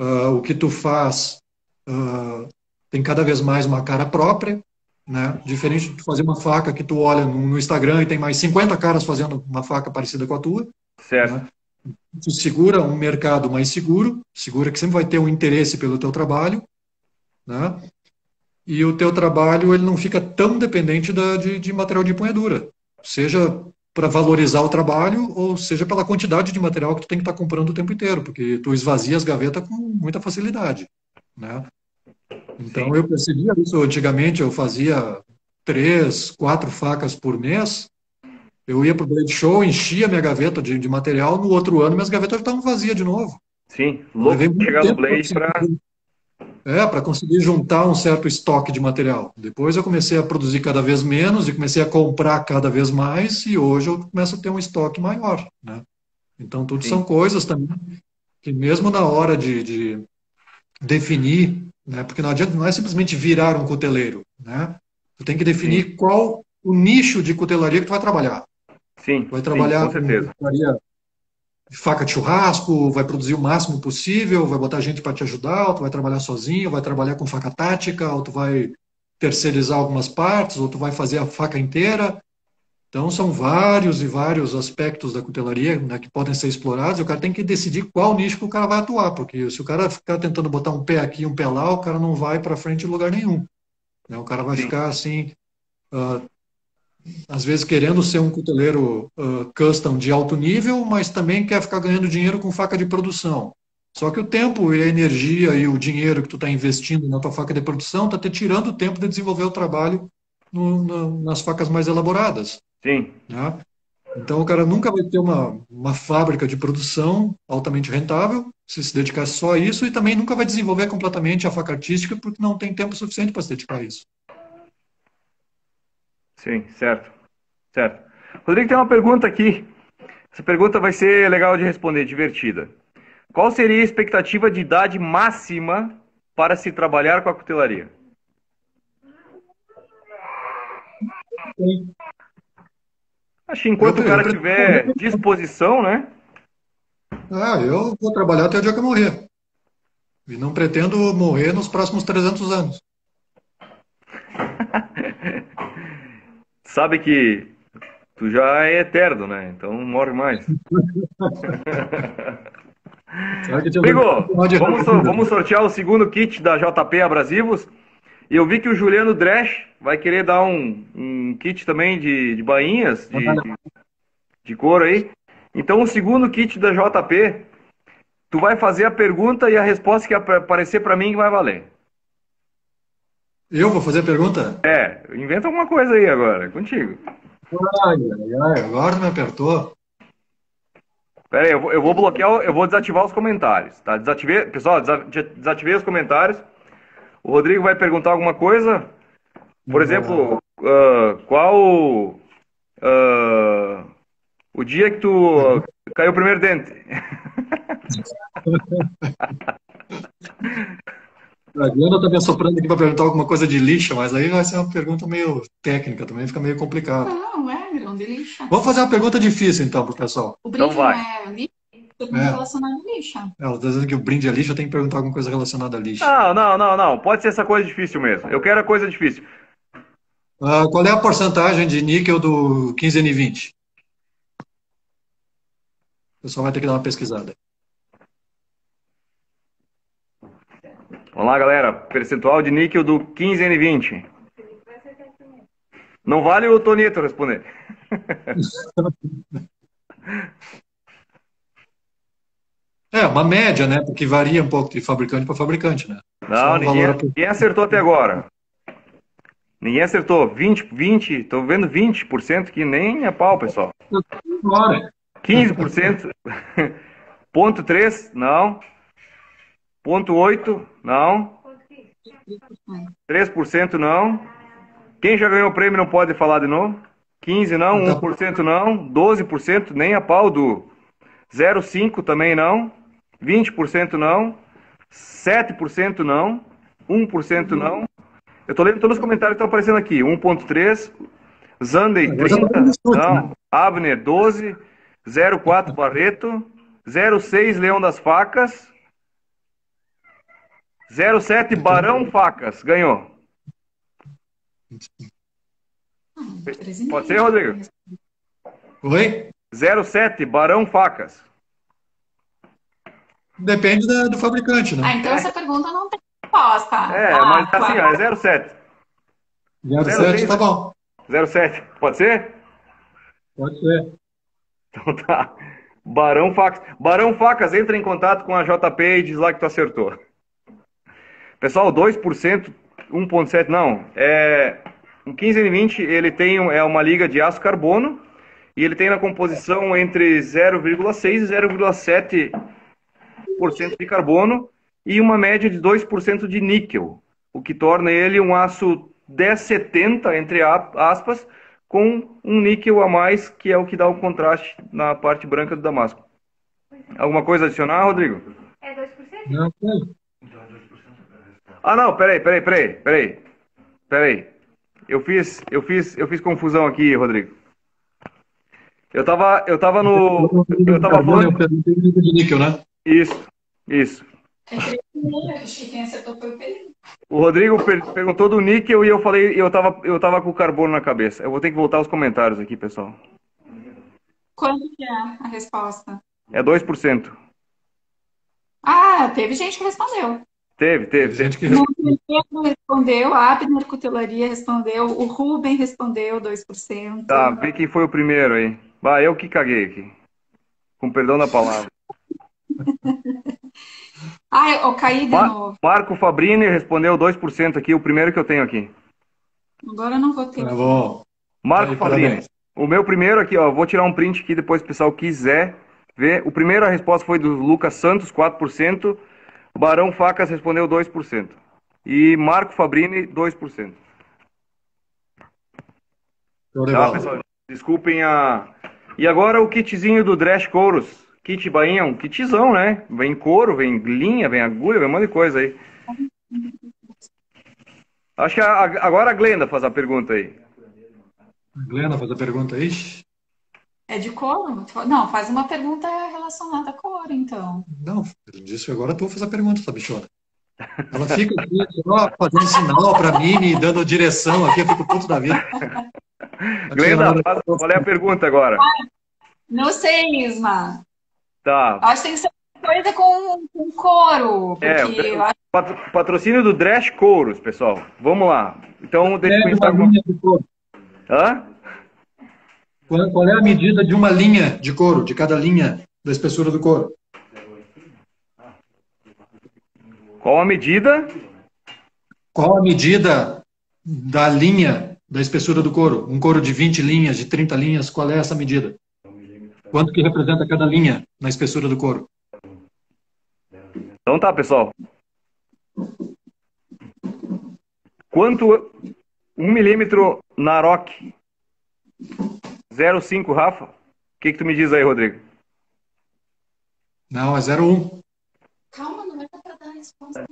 uh, o que tu faz uh, tem cada vez mais uma cara própria, né? Diferente de fazer uma faca que tu olha no, Instagram e tem mais 50 caras fazendo uma faca parecida com a tua. Certo. Né? Tu segura um mercado mais seguro, segura que sempre vai ter um interesse pelo teu trabalho, né? E o teu trabalho ele não fica tão dependente da, de, de material de empunhadura, seja para valorizar o trabalho ou seja pela quantidade de material que tu tem que estar tá comprando o tempo inteiro, porque tu esvazia as gavetas com muita facilidade, né? Então Sim. eu percebia isso antigamente, eu fazia três, quatro facas por mês, eu ia para o Blade Show, enchia minha gaveta de, de, material, no outro ano minhas gavetas estavam vazias de novo. Sim, louco chegar no Blade para... É, para conseguir juntar um certo estoque de material. Depois eu comecei a produzir cada vez menos e comecei a comprar cada vez mais e hoje eu começo a ter um estoque maior, né? Então tudo Sim. são coisas também que mesmo na hora de, de definir né? Porque não adianta, não é simplesmente virar um cuteleiro, né? Tu tem que definir sim. qual o nicho de cutelaria que tu vai trabalhar. Sim, vai trabalhar sim, com certeza. Com faca de churrasco, vai produzir o máximo possível, vai botar gente para te ajudar, ou tu vai trabalhar sozinho, vai trabalhar com faca tática, ou tu vai terceirizar algumas partes, ou tu vai fazer a faca inteira. Então, são vários e vários aspectos da cutelaria né, que podem ser explorados e o cara tem que decidir qual nicho que o cara vai atuar, porque se o cara ficar tentando botar um pé aqui e um pé lá, o cara não vai para frente em lugar nenhum. Né? O cara vai Sim. ficar assim, uh, às vezes querendo ser um cuteleiro uh, custom de alto nível, mas também quer ficar ganhando dinheiro com faca de produção. Só que o tempo e a energia e o dinheiro que tu está investindo na tua faca de produção está te tirando o tempo de desenvolver o trabalho no, no, nas facas mais elaboradas. Sim. Né? Então o cara nunca vai ter uma, uma fábrica de produção altamente rentável se se dedicar só a isso e também nunca vai desenvolver completamente a faca artística porque não tem tempo suficiente para se dedicar a isso. Sim, certo. Certo. Rodrigo, tem uma pergunta aqui. Essa pergunta vai ser legal de responder, divertida. Qual seria a expectativa de idade máxima para se trabalhar com a cutelaria? Sim. Acho que enquanto o cara tiver disposição, né? Ah, eu vou trabalhar até o dia que eu morrer. E não pretendo morrer nos próximos 300 anos. Sabe que tu já é eterno, né? Então não morre mais. Amigo, vamos, vamos sortear o segundo kit da JP Abrasivos. E eu vi que o Juliano Dresch vai querer dar um, um kit também de, de bainhas, de, de, de couro aí. Então, o segundo kit da JP, tu vai fazer a pergunta e a resposta que aparecer para mim vai valer. Eu vou fazer a pergunta? É, inventa alguma coisa aí agora, contigo. Ai, ai, ai, agora me apertou. Pera aí, eu vou, eu vou bloquear, eu vou desativar os comentários, tá? Desativei, pessoal, desativei os comentários. O Rodrigo vai perguntar alguma coisa? Por exemplo, uh, qual uh, o dia que tu caiu o primeiro dente? A Glenda está me assoprando aqui para perguntar alguma coisa de lixa, mas aí vai ser uma pergunta meio técnica também, fica meio complicado. Não, é grão de lixa. Vamos fazer uma pergunta difícil então pro pessoal. O brinco então vai. é lixa? Pergunta é. relacionada a lixa. É, ela está dizendo que o brinde é lixa, eu tenho que perguntar alguma coisa relacionada a lixa. Não, não, não, não. Pode ser essa coisa difícil mesmo. Eu quero a coisa difícil. Uh, qual é a porcentagem de níquel do 15N20? O pessoal vai ter que dar uma pesquisada. Vamos lá, galera. Percentual de níquel do 15N20. Não vale o Tonito responder. É, uma média, né? Porque varia um pouco de fabricante para fabricante, né? Não, ninguém, ninguém, acertou até agora. Ninguém acertou. 20, 20, tô vendo 20% que nem é pau, pessoal. 15%. Ponto 3, não. Ponto 8, não. 3% não. Quem já ganhou o prêmio não pode falar de novo. 15 não, 1% não, 12% nem a pau do 0,5 também não, 20% não, 7% não, 1% não. Eu tô lendo todos os comentários que estão aparecendo aqui. 1.3, Zandey 30, não, Abner 12, 04 Barreto, 06 Leão das Facas, 07 Barão Facas, ganhou. Pode ser, Rodrigo? Oi? 07 Barão Facas. Depende da, do fabricante, né? Ah, então essa pergunta não tem resposta. É, ah, mas assim, ó, é 07. 07 tá bom. 07, pode ser? Pode ser. Então tá. Barão Facas. Barão Facas, entra em contato com a JP e diz lá que tu acertou. Pessoal, 2%, 1,7%, não. É, o 15N20 ele tem é uma liga de aço carbono e ele tem na composição entre 0,6 e 0,7% de carbono e uma média de 2% de níquel, o que torna ele um aço 1070, entre aspas, com um níquel a mais, que é o que dá o contraste na parte branca do damasco. Alguma coisa a adicionar, Rodrigo? É 2%? Não, não. Ah, não, peraí, peraí, peraí, peraí. Peraí. Eu fiz, eu fiz, eu fiz confusão aqui, Rodrigo. Eu tava, eu tava no, eu tava falando de níquel, né? Isso, isso. O Rodrigo perguntou do níquel e eu falei, eu tava, eu tava com o carbono na cabeça. Eu vou ter que voltar aos comentários aqui, pessoal. Quanto que é a resposta? É 2%. Ah, teve gente que respondeu. Teve, teve. Gente que respondeu. respondeu, a Abner Cutelaria respondeu, o Ruben respondeu 2%. Tá, vê quem foi o primeiro aí. Vai, eu que caguei aqui. Com perdão da palavra. ah, eu caí de Mar novo. Marco Fabrini respondeu 2% aqui, o primeiro que eu tenho aqui. Agora eu não vou ter. Tá bom. Marco aí, Fabrini. Parabéns. O meu primeiro aqui, ó, vou tirar um print aqui depois se o pessoal quiser ver. O primeiro a resposta foi do Lucas Santos, 4%. Barão Facas respondeu 2%. E Marco Fabrini, 2%. Tá, pessoal? Desculpem a. E agora o kitzinho do Dresh Couros. Kit Bainha, um kitzão, né? Vem couro, vem linha, vem agulha, vem um monte de coisa aí. Acho que a, agora a Glenda faz a pergunta aí. A Glenda faz a pergunta aí? É de couro? Não, faz uma pergunta relacionada à cor, então. Não, disse agora tu faz a pergunta, tá, bichona? Ela fica aqui só fazendo sinal para mim, me dando direção aqui, eu fico puto da vida. Glenda, qual é a pergunta agora? Não sei, Isma. Tá. Acho que tem que ser coisa com, com couro. É, acho... patrocínio do Dresh Couros, pessoal. Vamos lá. Então, deixa eu pensar. Alguma... Hã? Qual, é a medida de uma linha de couro, de cada linha da espessura do couro? Qual a medida? Qual a medida da linha da espessura do couro? Um couro de 20 linhas, de 30 linhas, qual é essa medida? Quanto que representa cada linha na espessura do couro? Então tá, pessoal. Quanto um milímetro na ROC 05, Rafa. O que, que tu me diz aí, Rodrigo? Não, é 01. Calma, não é para dar a resposta.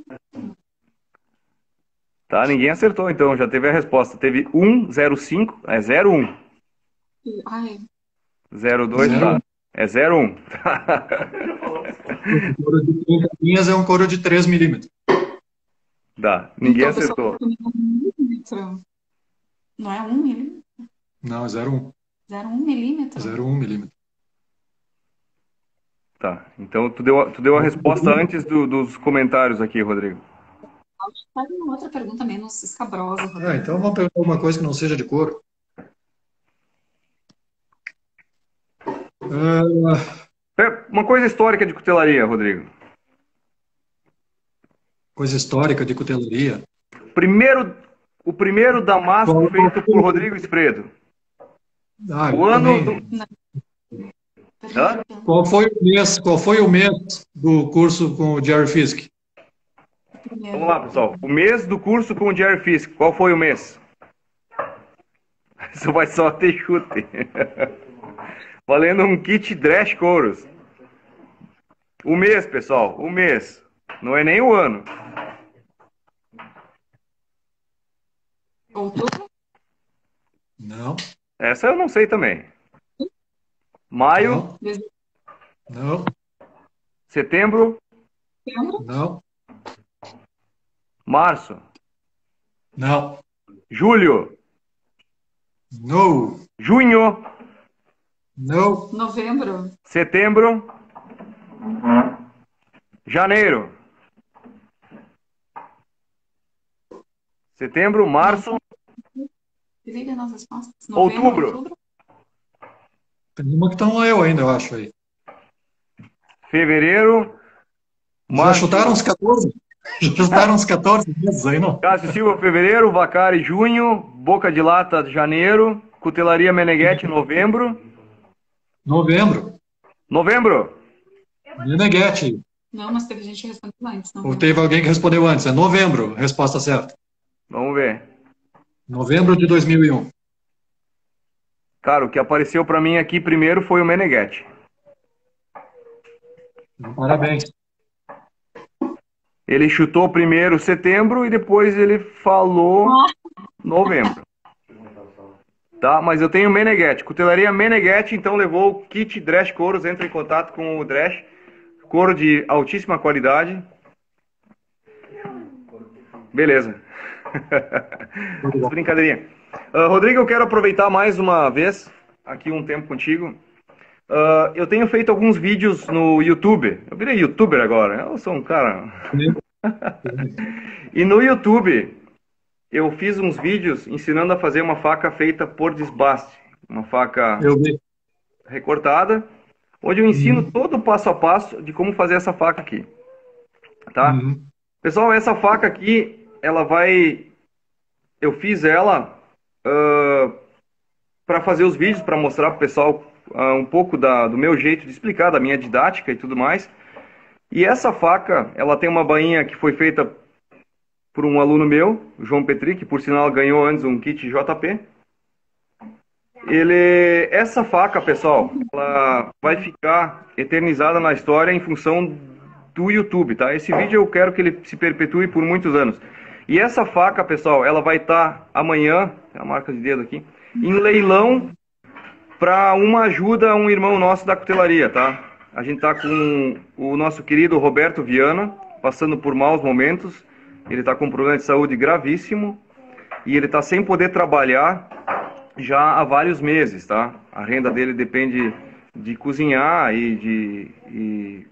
Tá, ninguém acertou, então. Já teve a resposta. Teve 1, 05, é 01. Ai. 02, tá. É 01. o couro de 30 linhas é um couro de 3 milímetros. Tá, ninguém então, acertou. Não é 1 milímetro? Não, é 01. 0,1 milímetro? 0,1 milímetro. Tá, então tu deu, tu deu a resposta antes do, dos comentários aqui, Rodrigo. Faz uma outra pergunta menos escabrosa. Ah, então vamos perguntar uma coisa que não seja de couro. É, Uma coisa histórica de cutelaria, Rodrigo. coisa histórica de cutelaria. Primeiro, o primeiro damasco Qual- feito por Rodrigo Espredo. Ah, O ano do- Hã? Qual foi o mês? Qual foi o mês do curso com o Jerry Fisk? Vamos lá, pessoal. O mês do curso com o Jerry Fisk. Qual foi o mês? Isso vai só ter chute. Valendo um kit Dresh Couros. O mês, pessoal. O mês. Não é nem o ano. Outubro? Não, Essa eu não sei também. Maio, não, não, setembro, não, março, não, julho, no, junho, não, Novembro? setembro, janeiro. Setembro, março, Nas respostas. Outubro. tem uma que tá no eu ainda, eu acho aí. fevereiro, Já março. chutaram uns 14? Já chutaram uns 14 meses aí, não? Cássio Silva, fevereiro, Vacari, junho, Boca de Lata, janeiro, Cutelaria Meneghetti, novembro. Novembro. Novembro? Meneghetti. Não, mas teve gente que respondeu antes. Não Ou teve alguém que respondeu antes? É novembro, resposta certa. Vamos ver. Novembro de 2001. Cara, o que apareceu pra mim aqui primeiro foi o Meneghetti. Parabéns. Ele chutou primeiro setembro e depois ele falou novembro. Tá, mas eu tenho Meneghetti. Cutelaria Meneghetti, então levou o kit Dresch Couros. Entra em contato com o Dresch. Couro de altíssima qualidade. Beleza. Brincadeirinha. Ah, Rodrigo, eu quero aproveitar mais uma vez aqui um tempo contigo. Ah, eu tenho feito alguns vídeos no YouTube. Eu virei youtuber agora. Eu sou um cara. e no YouTube eu fiz uns vídeos ensinando a fazer uma faca feita por desbaste, uma faca recortada, onde eu ensino todo o passo a passo de como fazer essa faca aqui. Tá? Uhum. Pessoal, essa faca aqui, ela vai. Eu fiz ela para fazer os vídeos, para mostrar para o pessoal ah, um pouco da- do meu jeito de explicar, da minha didática e tudo mais. E essa faca, ela tem uma bainha que foi feita por um aluno meu, João Petri, que por sinal ganhou antes um kit JP. Ele, essa faca, pessoal, ela vai ficar eternizada na história em função do YouTube, tá? Esse vídeo eu quero que ele se perpetue por muitos anos. E essa faca, pessoal, ela vai estar amanhã, tem a marca de dedo aqui, em leilão para uma ajuda a um irmão nosso da cutelaria, tá? A gente tá com o nosso querido Roberto Viana, passando por maus momentos. Ele tá com um problema de saúde gravíssimo e ele tá sem poder trabalhar já há vários meses, tá? A renda dele depende de cozinhar e de e,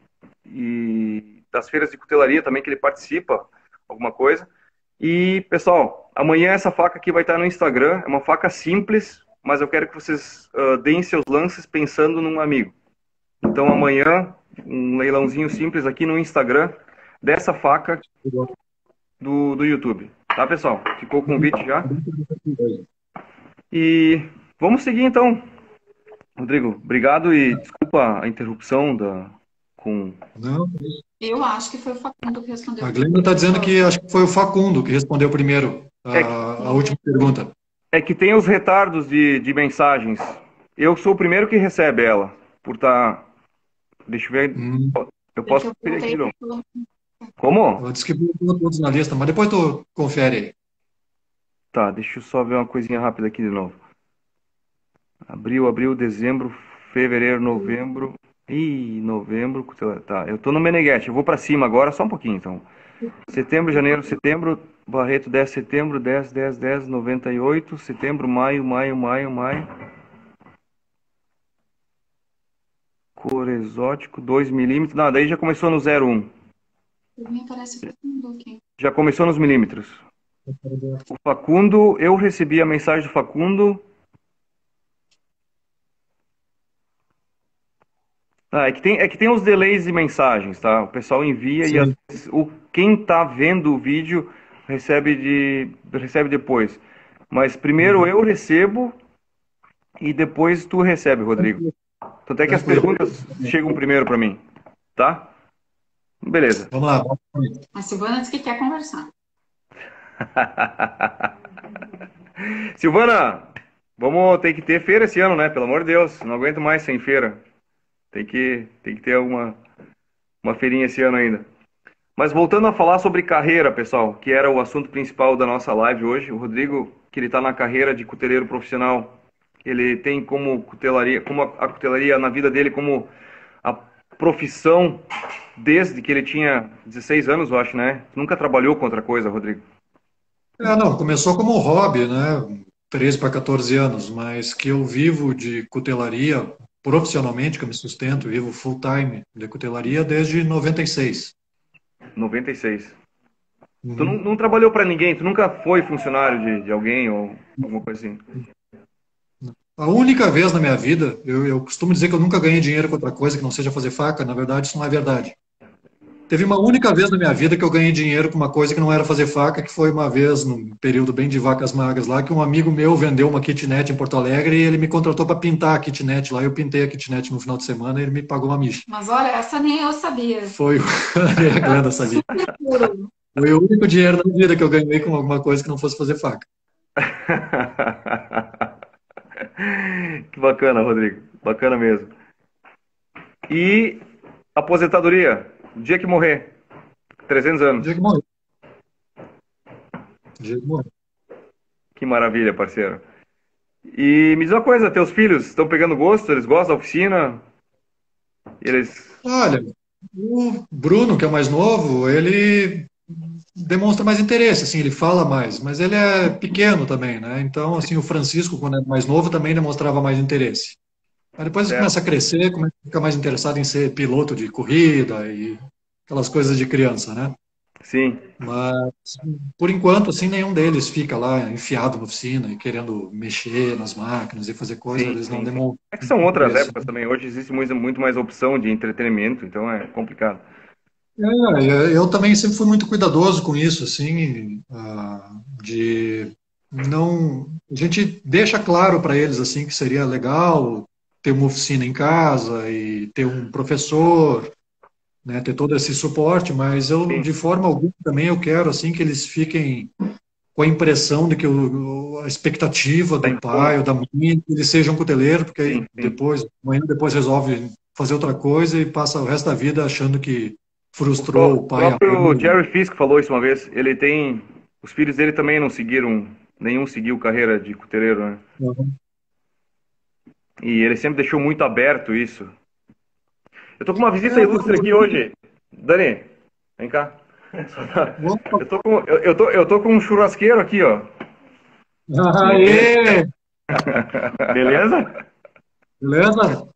e das feiras de cutelaria também que ele participa, alguma coisa. E pessoal, amanhã essa faca aqui vai estar no Instagram. É uma faca simples, mas eu quero que vocês ah, deem seus lances pensando num amigo. Então amanhã um leilãozinho simples aqui no Instagram dessa faca do, do YouTube. Tá, pessoal? Ficou o convite já? E vamos seguir então. Rodrigo, obrigado e desculpa a interrupção da com Não, Eu acho que foi o Facundo que respondeu. a Glenda está dizendo que acho que foi o Facundo que respondeu primeiro a, É que- a última pergunta. É que tem os retardos de, de mensagens. Eu sou o primeiro que recebe ela, por estar. Deixa eu ver. Hum, Eu posso conferir aqui, não. Como? eu disse que todos na lista, mas depois tu confere aí. Tá, deixa eu só ver uma coisinha rápida aqui de novo. Abril, abril, dezembro, fevereiro, novembro. Ih, novembro. Tá, eu tô no Meneghetti. Eu vou pra cima agora, só um pouquinho então. Setembro, janeiro, setembro. Barreto 10 setembro, 10, 10, 10, 98. Setembro, maio, maio, maio, maio. Cor exótico, 2 milímetros. Não, daí já começou no 01. Já começou nos milímetros. O Facundo, eu recebi a mensagem do Facundo. Ah, é que tem, é que tem os delays de mensagens, tá? O pessoal envia Sim. e às vezes, o, quem tá vendo o vídeo recebe, de, recebe depois. Mas primeiro uhum. eu recebo e depois tu recebe, Rodrigo. Tanto é que as perguntas chegam primeiro para mim, tá? Beleza. Vamos lá. A Silvana disse que quer conversar. Silvana, vamos ter que ter feira esse ano, né? Pelo amor de Deus, não aguento mais sem feira. Tem que, tem que ter uma, uma feirinha esse ano ainda. Mas voltando a falar sobre carreira, pessoal, que era o assunto principal da nossa live hoje, o Rodrigo, que ele está na carreira de cuteleiro profissional, ele tem como cutelaria, como a cutelaria na vida dele como a profissão desde que ele tinha 16 anos, eu acho, né? Nunca trabalhou com outra coisa, Rodrigo? É, não, começou como um hobby, né? 13 para 14 anos, mas que eu vivo de cutelaria profissionalmente, que eu me sustento, vivo full time de cutelaria desde 96. 96. Uhum. Tu não, não trabalhou para ninguém, tu nunca foi funcionário de, de alguém ou alguma coisa assim? A única vez na minha vida, eu, eu costumo dizer que eu nunca ganhei dinheiro com outra coisa que não seja fazer faca, na verdade isso não é verdade. Teve uma única vez na minha vida que eu ganhei dinheiro com uma coisa que não era fazer faca, que foi uma vez, num período bem de vacas magras lá, que um amigo meu vendeu uma kitnet em Porto Alegre e ele me contratou para pintar a kitnet lá. Eu pintei a kitnet no final de semana e ele me pagou uma micha. Mas olha, essa nem eu sabia. Foi a grande sabia. Foi o único dinheiro da vida que eu ganhei com alguma coisa que não fosse fazer faca. que bacana, Rodrigo. Bacana mesmo. E aposentadoria? Dia que morrer. 300 anos. Dia que morrer. Dia que morrer. Que maravilha, parceiro. E me diz uma coisa, teus filhos estão pegando gosto? Eles gostam da oficina? Eles... Olha, o Bruno, que é o mais novo, ele demonstra mais interesse, assim, ele fala mais, mas ele é pequeno também, né? Então, assim, o Francisco, quando é mais novo, também demonstrava mais interesse. Aí depois ele começa a crescer, começa a ficar mais interessado em ser piloto de corrida e aquelas coisas de criança, né? Sim. Mas, por enquanto, assim, nenhum deles fica lá enfiado na oficina e querendo mexer nas máquinas e fazer coisas, sim, eles não demonstram. É que são outras épocas também. Hoje existe muito, muito mais opção de entretenimento, então é complicado. É, eu também sempre fui muito cuidadoso com isso, assim, ah, de não. A gente deixa claro para eles, assim, que seria legal ter uma oficina em casa e ter um professor, né, ter todo esse suporte, mas eu Sim. de forma alguma também eu quero assim que eles fiquem com a impressão de que o, a expectativa do pai ou da mãe que eles sejam cuteleiro, porque aí depois, amanhã depois resolve fazer outra coisa e passa o resto da vida achando que frustrou o, o pai. O próprio Jerry Fisk falou isso uma vez. Ele tem, os filhos dele também não seguiram, nenhum seguiu carreira de cuteleiro, né? Uhum. E ele sempre deixou muito aberto isso. Eu tô com uma visita ilustre aqui hoje. Dani, vem cá. Eu tô com, eu, eu tô, eu tô com um churrasqueiro aqui, ó. Aê! Beleza? Beleza?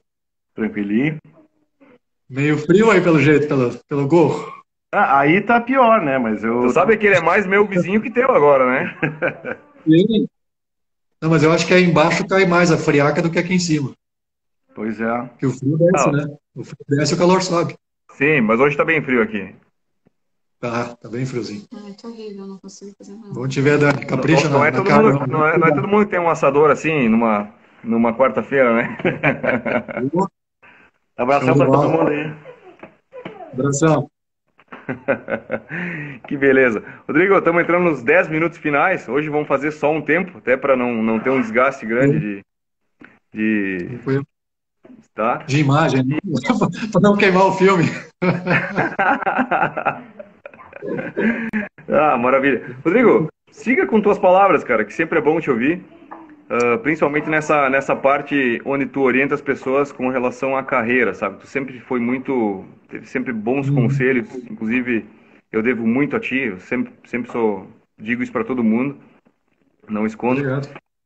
Tranquilinho. Meio frio aí, pelo jeito, pelo, pelo gorro. Ah, aí tá pior, né? Mas eu. Tu sabe que ele é mais meu vizinho que teu agora, né? Sim. Não, mas eu acho que aí embaixo cai mais a friaca do que aqui em cima. Pois é. Que o frio desce, ah, né? O frio desce e o calor sobe. Sim, mas hoje tá bem frio aqui. Tá, tá bem friozinho. Ai, tá horrível, não consigo fazer nada. Bom te ver, Dani. Capricha não, não, na, é na todo cara. Mundo, não, é, não é todo mundo que tem um assador assim, numa, numa quarta-feira, né? Abração pra todo mundo aí. Abração. que beleza. Rodrigo, estamos entrando nos 10 minutos finais. Hoje vamos fazer só um tempo, até para não, não ter um desgaste grande de. De, tá? de imagem, para não queimar o filme. ah, maravilha. Rodrigo, siga com tuas palavras, cara, que sempre é bom te ouvir. Uh, principalmente nessa, nessa parte onde tu orienta as pessoas com relação à carreira, sabe? Tu sempre foi muito, teve sempre bons uhum. conselhos, inclusive eu devo muito a ti, eu sempre, sempre sou, digo isso para todo mundo, não escondo.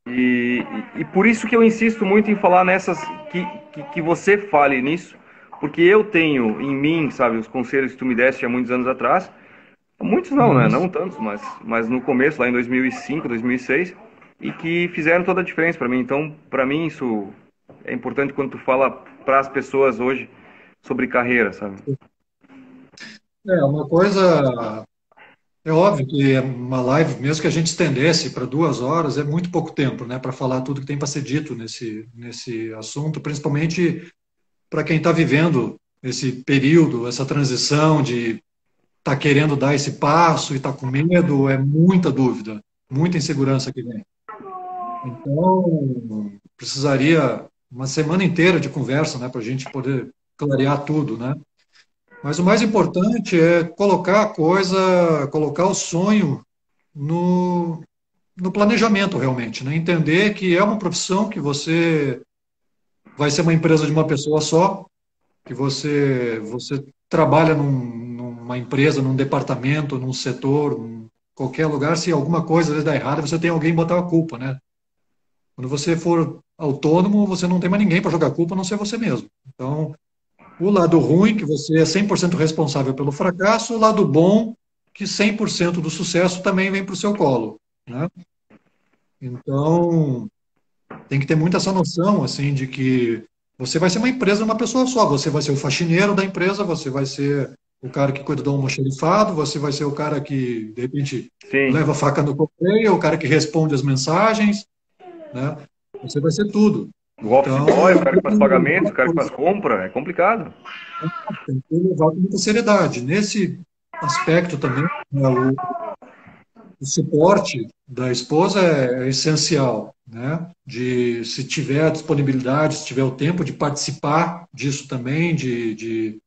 E, e, e, por isso que eu insisto muito em falar nessas, que, que, que você fale nisso, porque eu tenho em mim, sabe, os conselhos que tu me deste há muitos anos atrás, muitos não, né? Não tantos, mas, mas no começo, lá em 2005, 2006, e que fizeram toda a diferença para mim. Então, para mim, isso é importante quando tu fala para as pessoas hoje sobre carreira, sabe? É, uma coisa. É óbvio que uma live, mesmo que a gente estendesse para duas horas, é muito pouco tempo, né, para falar tudo que tem para ser dito nesse, nesse assunto, principalmente para quem está vivendo esse período, essa transição de tá querendo dar esse passo e está com medo, é muita dúvida, muita insegurança que vem. Então, precisaria uma semana inteira de conversa, né, para a gente poder clarear tudo, né? Mas o mais importante é colocar a coisa, colocar o sonho no, no planejamento realmente, né? Entender que é uma profissão que você vai ser uma empresa de uma pessoa só, que você, você trabalha num, numa empresa, num departamento, num setor, em qualquer lugar, se alguma coisa der errado, você tem alguém botar a culpa, né? Quando você for autônomo, você não tem mais ninguém para jogar culpa, a não ser você mesmo. Então, o lado ruim, que você é 100% responsável pelo fracasso, o lado bom, que 100% do sucesso também vem para o seu colo, né? Então, tem que ter muita essa noção, assim, de que você vai ser uma empresa, uma pessoa só. Você vai ser o faxineiro da empresa, você vai ser o cara que cuida do almoxerifado, você vai ser o cara que, de repente, Sim. leva a faca no correio, o cara que responde as mensagens, né? Você vai ser tudo. O office então, boy, o cara que faz pagamentos, o cara que faz compra, é complicado. Tem que levar com muita seriedade. Nesse aspecto também, né, o, o suporte da esposa é, é, essencial, né? De se tiver a disponibilidade, se tiver o tempo de participar disso também, de, de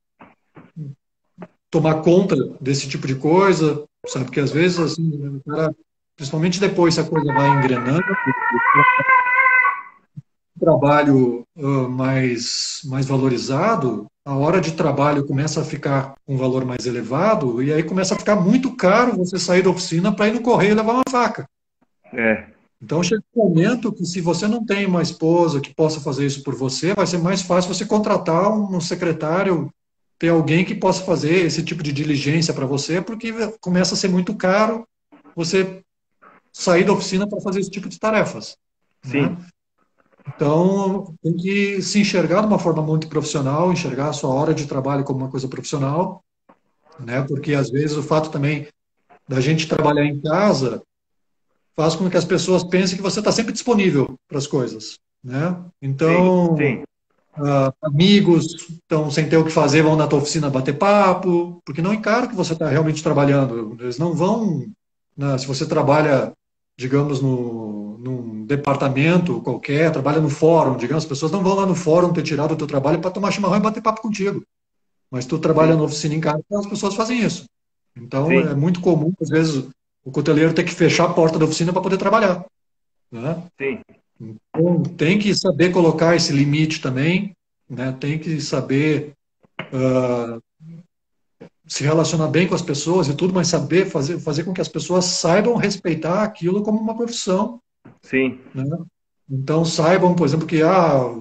tomar conta desse tipo de coisa, sabe? Porque às vezes, assim, cara, principalmente depois se a coisa vai engrenando, trabalho uh, mais, mais valorizado, a hora de trabalho começa a ficar com um valor mais elevado, e aí começa a ficar muito caro você sair da oficina para ir no correio levar uma faca. É. Então chega um momento que se você não tem uma esposa que possa fazer isso por você, vai ser mais fácil você contratar um secretário, ter alguém que possa fazer esse tipo de diligência para você, porque começa a ser muito caro você sair da oficina para fazer esse tipo de tarefas. Sim. Né? Então, tem que se enxergar de uma forma muito profissional, enxergar a sua hora de trabalho como uma coisa profissional, né? Porque às vezes o fato também da gente trabalhar em casa faz com que as pessoas pensem que você está sempre disponível para as coisas, né? Então, sim, sim. Uh, amigos estão sem ter o que fazer vão na tua oficina bater papo, porque não encaram que você está realmente trabalhando. Eles não vão, né? se você trabalha, digamos, no, num departamento qualquer, trabalha no fórum, digamos, as pessoas não vão lá no fórum ter tirado o teu trabalho para tomar chimarrão e bater papo contigo. Mas tu trabalha Sim. na oficina em casa, as pessoas fazem isso. Então Sim. é muito comum, às vezes, o coteleiro ter que fechar a porta da oficina para poder trabalhar. Né? Sim. Então tem que saber colocar esse limite também, né? tem que saber uh, se relacionar bem com as pessoas e tudo, mas saber fazer, fazer com que as pessoas saibam respeitar aquilo como uma profissão Sim. Né? Então saibam, por exemplo, que ah,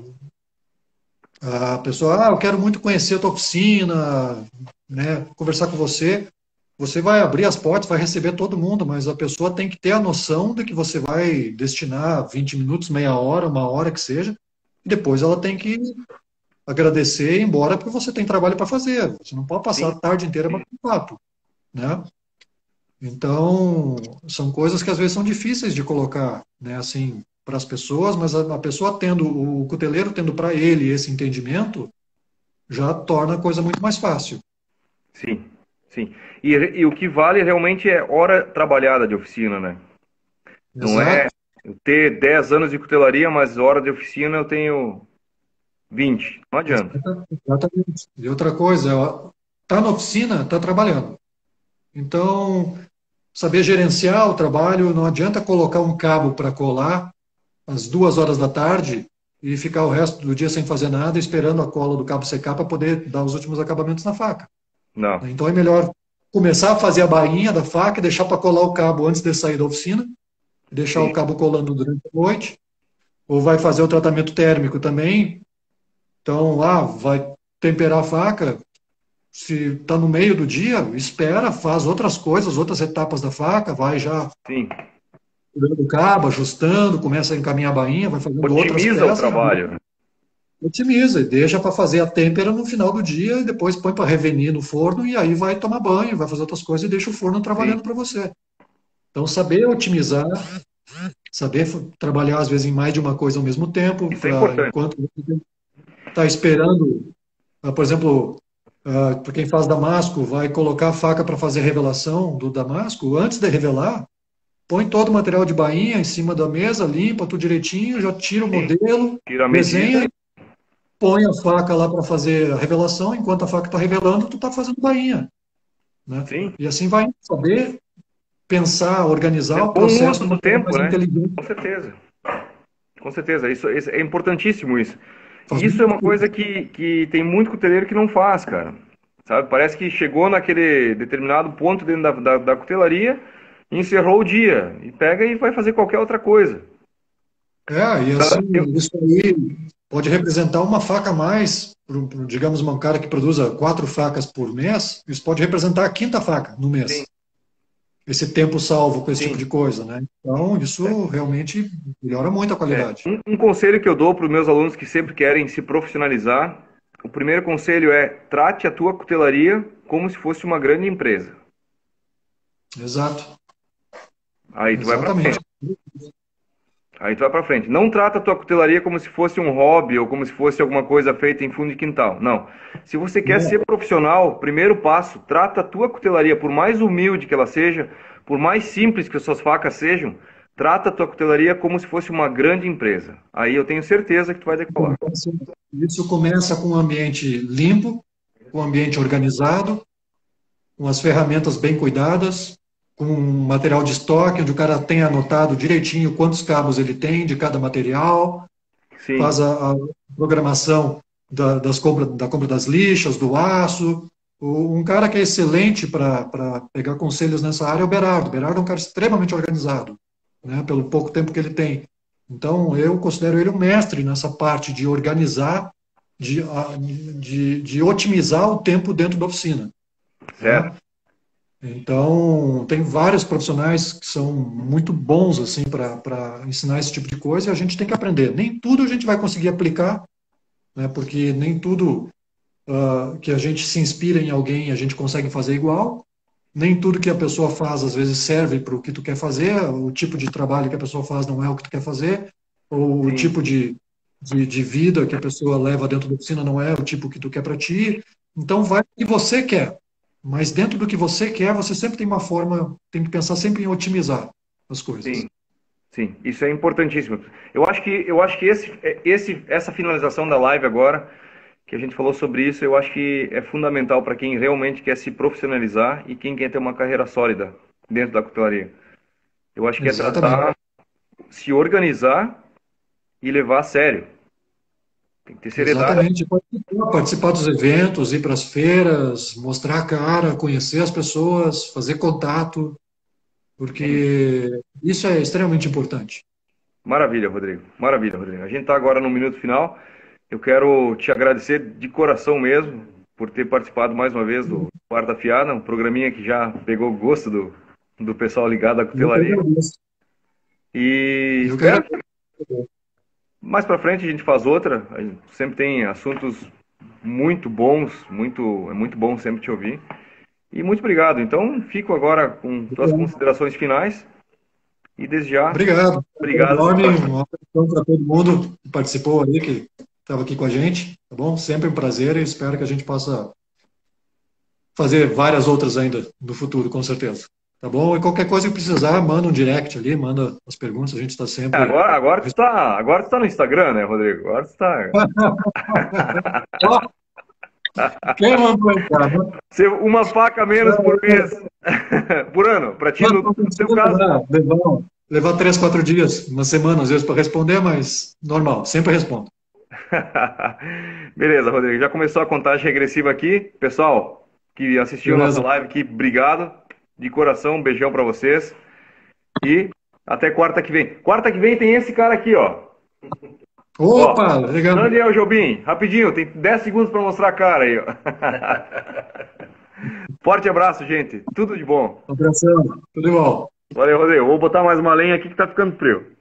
a pessoa, ah, eu quero muito conhecer a tua oficina, né, conversar com você. Você vai abrir as portas, vai receber todo mundo, mas a pessoa tem que ter a noção de que você vai destinar 20 minutos, meia hora, uma hora que seja, e depois ela tem que agradecer e ir embora porque você tem trabalho para fazer. Você não pode passar Sim. a tarde inteira batendo papo, né? Então, são coisas que às vezes são difíceis de colocar, né, assim, para as pessoas, mas a, a, pessoa tendo, o cuteleiro tendo para ele esse entendimento, já torna a coisa muito mais fácil. Sim, sim. E, e o que vale realmente é hora trabalhada de oficina, né? Não é Exato. é eu ter 10 anos de cutelaria, mas hora de oficina eu tenho 20. Não adianta. Exatamente. E outra coisa, tá na oficina, tá trabalhando. Então, saber gerenciar o trabalho, não adianta colocar um cabo para colar às duas horas da tarde e ficar o resto do dia sem fazer nada, esperando a cola do cabo secar para poder dar os últimos acabamentos na faca. Não. Então é melhor começar a fazer a bainha da faca, deixar para colar o cabo antes de sair da oficina, deixar Sim. o cabo colando durante a noite, ou vai fazer o tratamento térmico também. Então, ah, vai temperar a faca, se está no meio do dia, espera, faz outras coisas, outras etapas da faca, vai já Sim. o cabo, ajustando, começa a encaminhar a bainha, vai fazendo outras Otimiza peças. o trabalho. Otimiza, e deixa para fazer a têmpera no final do dia, e depois põe para revenir no forno, e aí vai tomar banho, vai fazer outras coisas e deixa o forno trabalhando para você. Então, saber otimizar, saber trabalhar às vezes em mais de uma coisa ao mesmo tempo, Isso é pra- importante. enquanto está esperando, ah, por exemplo, para quem faz damasco, vai colocar a faca para fazer a revelação do damasco, antes de revelar, põe todo o material de bainha em cima da mesa, limpa tudo direitinho, já tira o Sim. modelo, Tira desenha, põe a faca lá para fazer a revelação, enquanto a faca está revelando, tu está fazendo bainha. Né? Sim, E assim vai saber pensar, organizar É o processo do tempo, mais né? inteligente. com certeza. Com certeza. Isso, isso é importantíssimo isso. E isso é uma coisa que, que tem muito cuteleiro que não faz, cara. Sabe? Parece que chegou naquele determinado ponto dentro da, da, da cutelaria, encerrou o dia e pega e vai fazer qualquer outra coisa. É, e assim, eu- isso aí pode representar uma faca a mais, pro- pro, digamos, um cara que produza quatro facas por mês, isso pode representar a quinta faca no mês. Sim. Esse tempo salvo com esse Sim. tipo de coisa, né? Então, isso realmente melhora muito a qualidade. Um, um conselho que eu dou para os meus alunos que sempre querem se profissionalizar, o primeiro conselho é trate a tua cutelaria como se fosse uma grande empresa. Exato. Aí tu vai para Exatamente. Aí tu vai para frente. Não trata a tua cutelaria como se fosse um hobby ou como se fosse alguma coisa feita em fundo de quintal. Não. Se você quer ser profissional, primeiro passo, trata a tua cutelaria, por mais humilde que ela seja, por mais simples que as suas facas sejam, trata a tua cutelaria como se fosse uma grande empresa. Aí eu tenho certeza que tu vai decolar. Isso começa com um ambiente limpo, com um ambiente organizado, com as ferramentas bem cuidadas, com um material de estoque, onde o cara tem anotado direitinho quantos cabos ele tem de cada material, Sim. faz a, a programação da, das compra, da compra das lixas, do aço. O- Um cara que é excelente para pegar conselhos nessa área é o Berardo. O Berardo é um cara extremamente organizado, né, pelo pouco tempo que ele tem. Então, eu considero ele um mestre nessa parte de organizar, de, de, de otimizar o tempo dentro da oficina. Certo. né? Então, tem vários profissionais que são muito bons assim para ensinar esse tipo de coisa e a gente tem que aprender. Nem tudo a gente vai conseguir aplicar, né, porque nem tudo ah, que a gente se inspira em alguém a gente consegue fazer igual. Nem tudo que a pessoa faz às vezes serve para o que tu quer fazer. O tipo de trabalho que a pessoa faz não é o que tu quer fazer. Ou Sim. o tipo de, de, de vida que a pessoa leva dentro da oficina não é o tipo que tu quer para ti. Então vai o que você quer. Mas dentro do que você quer, você sempre tem uma forma, tem que pensar sempre em otimizar as coisas. Sim. Sim, isso é importantíssimo. Eu acho que eu acho que esse, esse essa finalização da live agora que a gente falou sobre isso, eu acho que é fundamental para quem realmente quer se profissionalizar e quem quer ter uma carreira sólida dentro da cutelaria. Eu acho que Exatamente. é tratar, se organizar e levar a sério. Tem que ter seriedade. Exatamente. Participar, participar dos eventos, ir para as feiras, mostrar a cara, conhecer as pessoas, fazer contato, porque isso é extremamente importante. Maravilha, Rodrigo. Maravilha, Rodrigo. A gente está agora no minuto final. Eu quero te agradecer de coração mesmo por ter participado mais uma vez do Quarta Fiada, um programinha que já pegou gosto do, do pessoal ligado à cutelaria. E espero mais para frente a gente faz outra. A gente sempre tem assuntos muito bons, muito, é muito bom sempre te ouvir. E muito obrigado. Então, fico agora com tuas considerações finais. E desde já, Obrigado. obrigado. Um abração para todo mundo que participou aí, que estava aqui com a gente, tá bom? Sempre um prazer e espero que a gente possa fazer várias outras ainda no futuro, com certeza. Tá bom? E qualquer coisa que precisar, manda um direct ali, manda as perguntas, a gente está sempre. Agora, agora tu está, agora tu tá no Instagram, né, Rodrigo? Agora tu tá. Quem mandou né? Ser uma faca menos por mês, por ano, para ti no, no teu caso. Levar, levar três, quatro dias, uma semana às vezes para responder, mas normal, sempre respondo. Beleza, Rodrigo. Já começou a contagem regressiva aqui. Pessoal que assistiu a Beleza. nossa live aqui, obrigado. De coração, um beijão para vocês. E até quarta que vem. Quarta que vem tem esse cara aqui, ó. Opa, ó, legal. Daniel Jobim, rapidinho, tem 10 segundos para mostrar a cara aí. Ó. Forte abraço, gente. Tudo de bom. Um abração. Tudo de bom. Valeu, Rodrigo. Vou botar mais uma lenha aqui que tá ficando frio.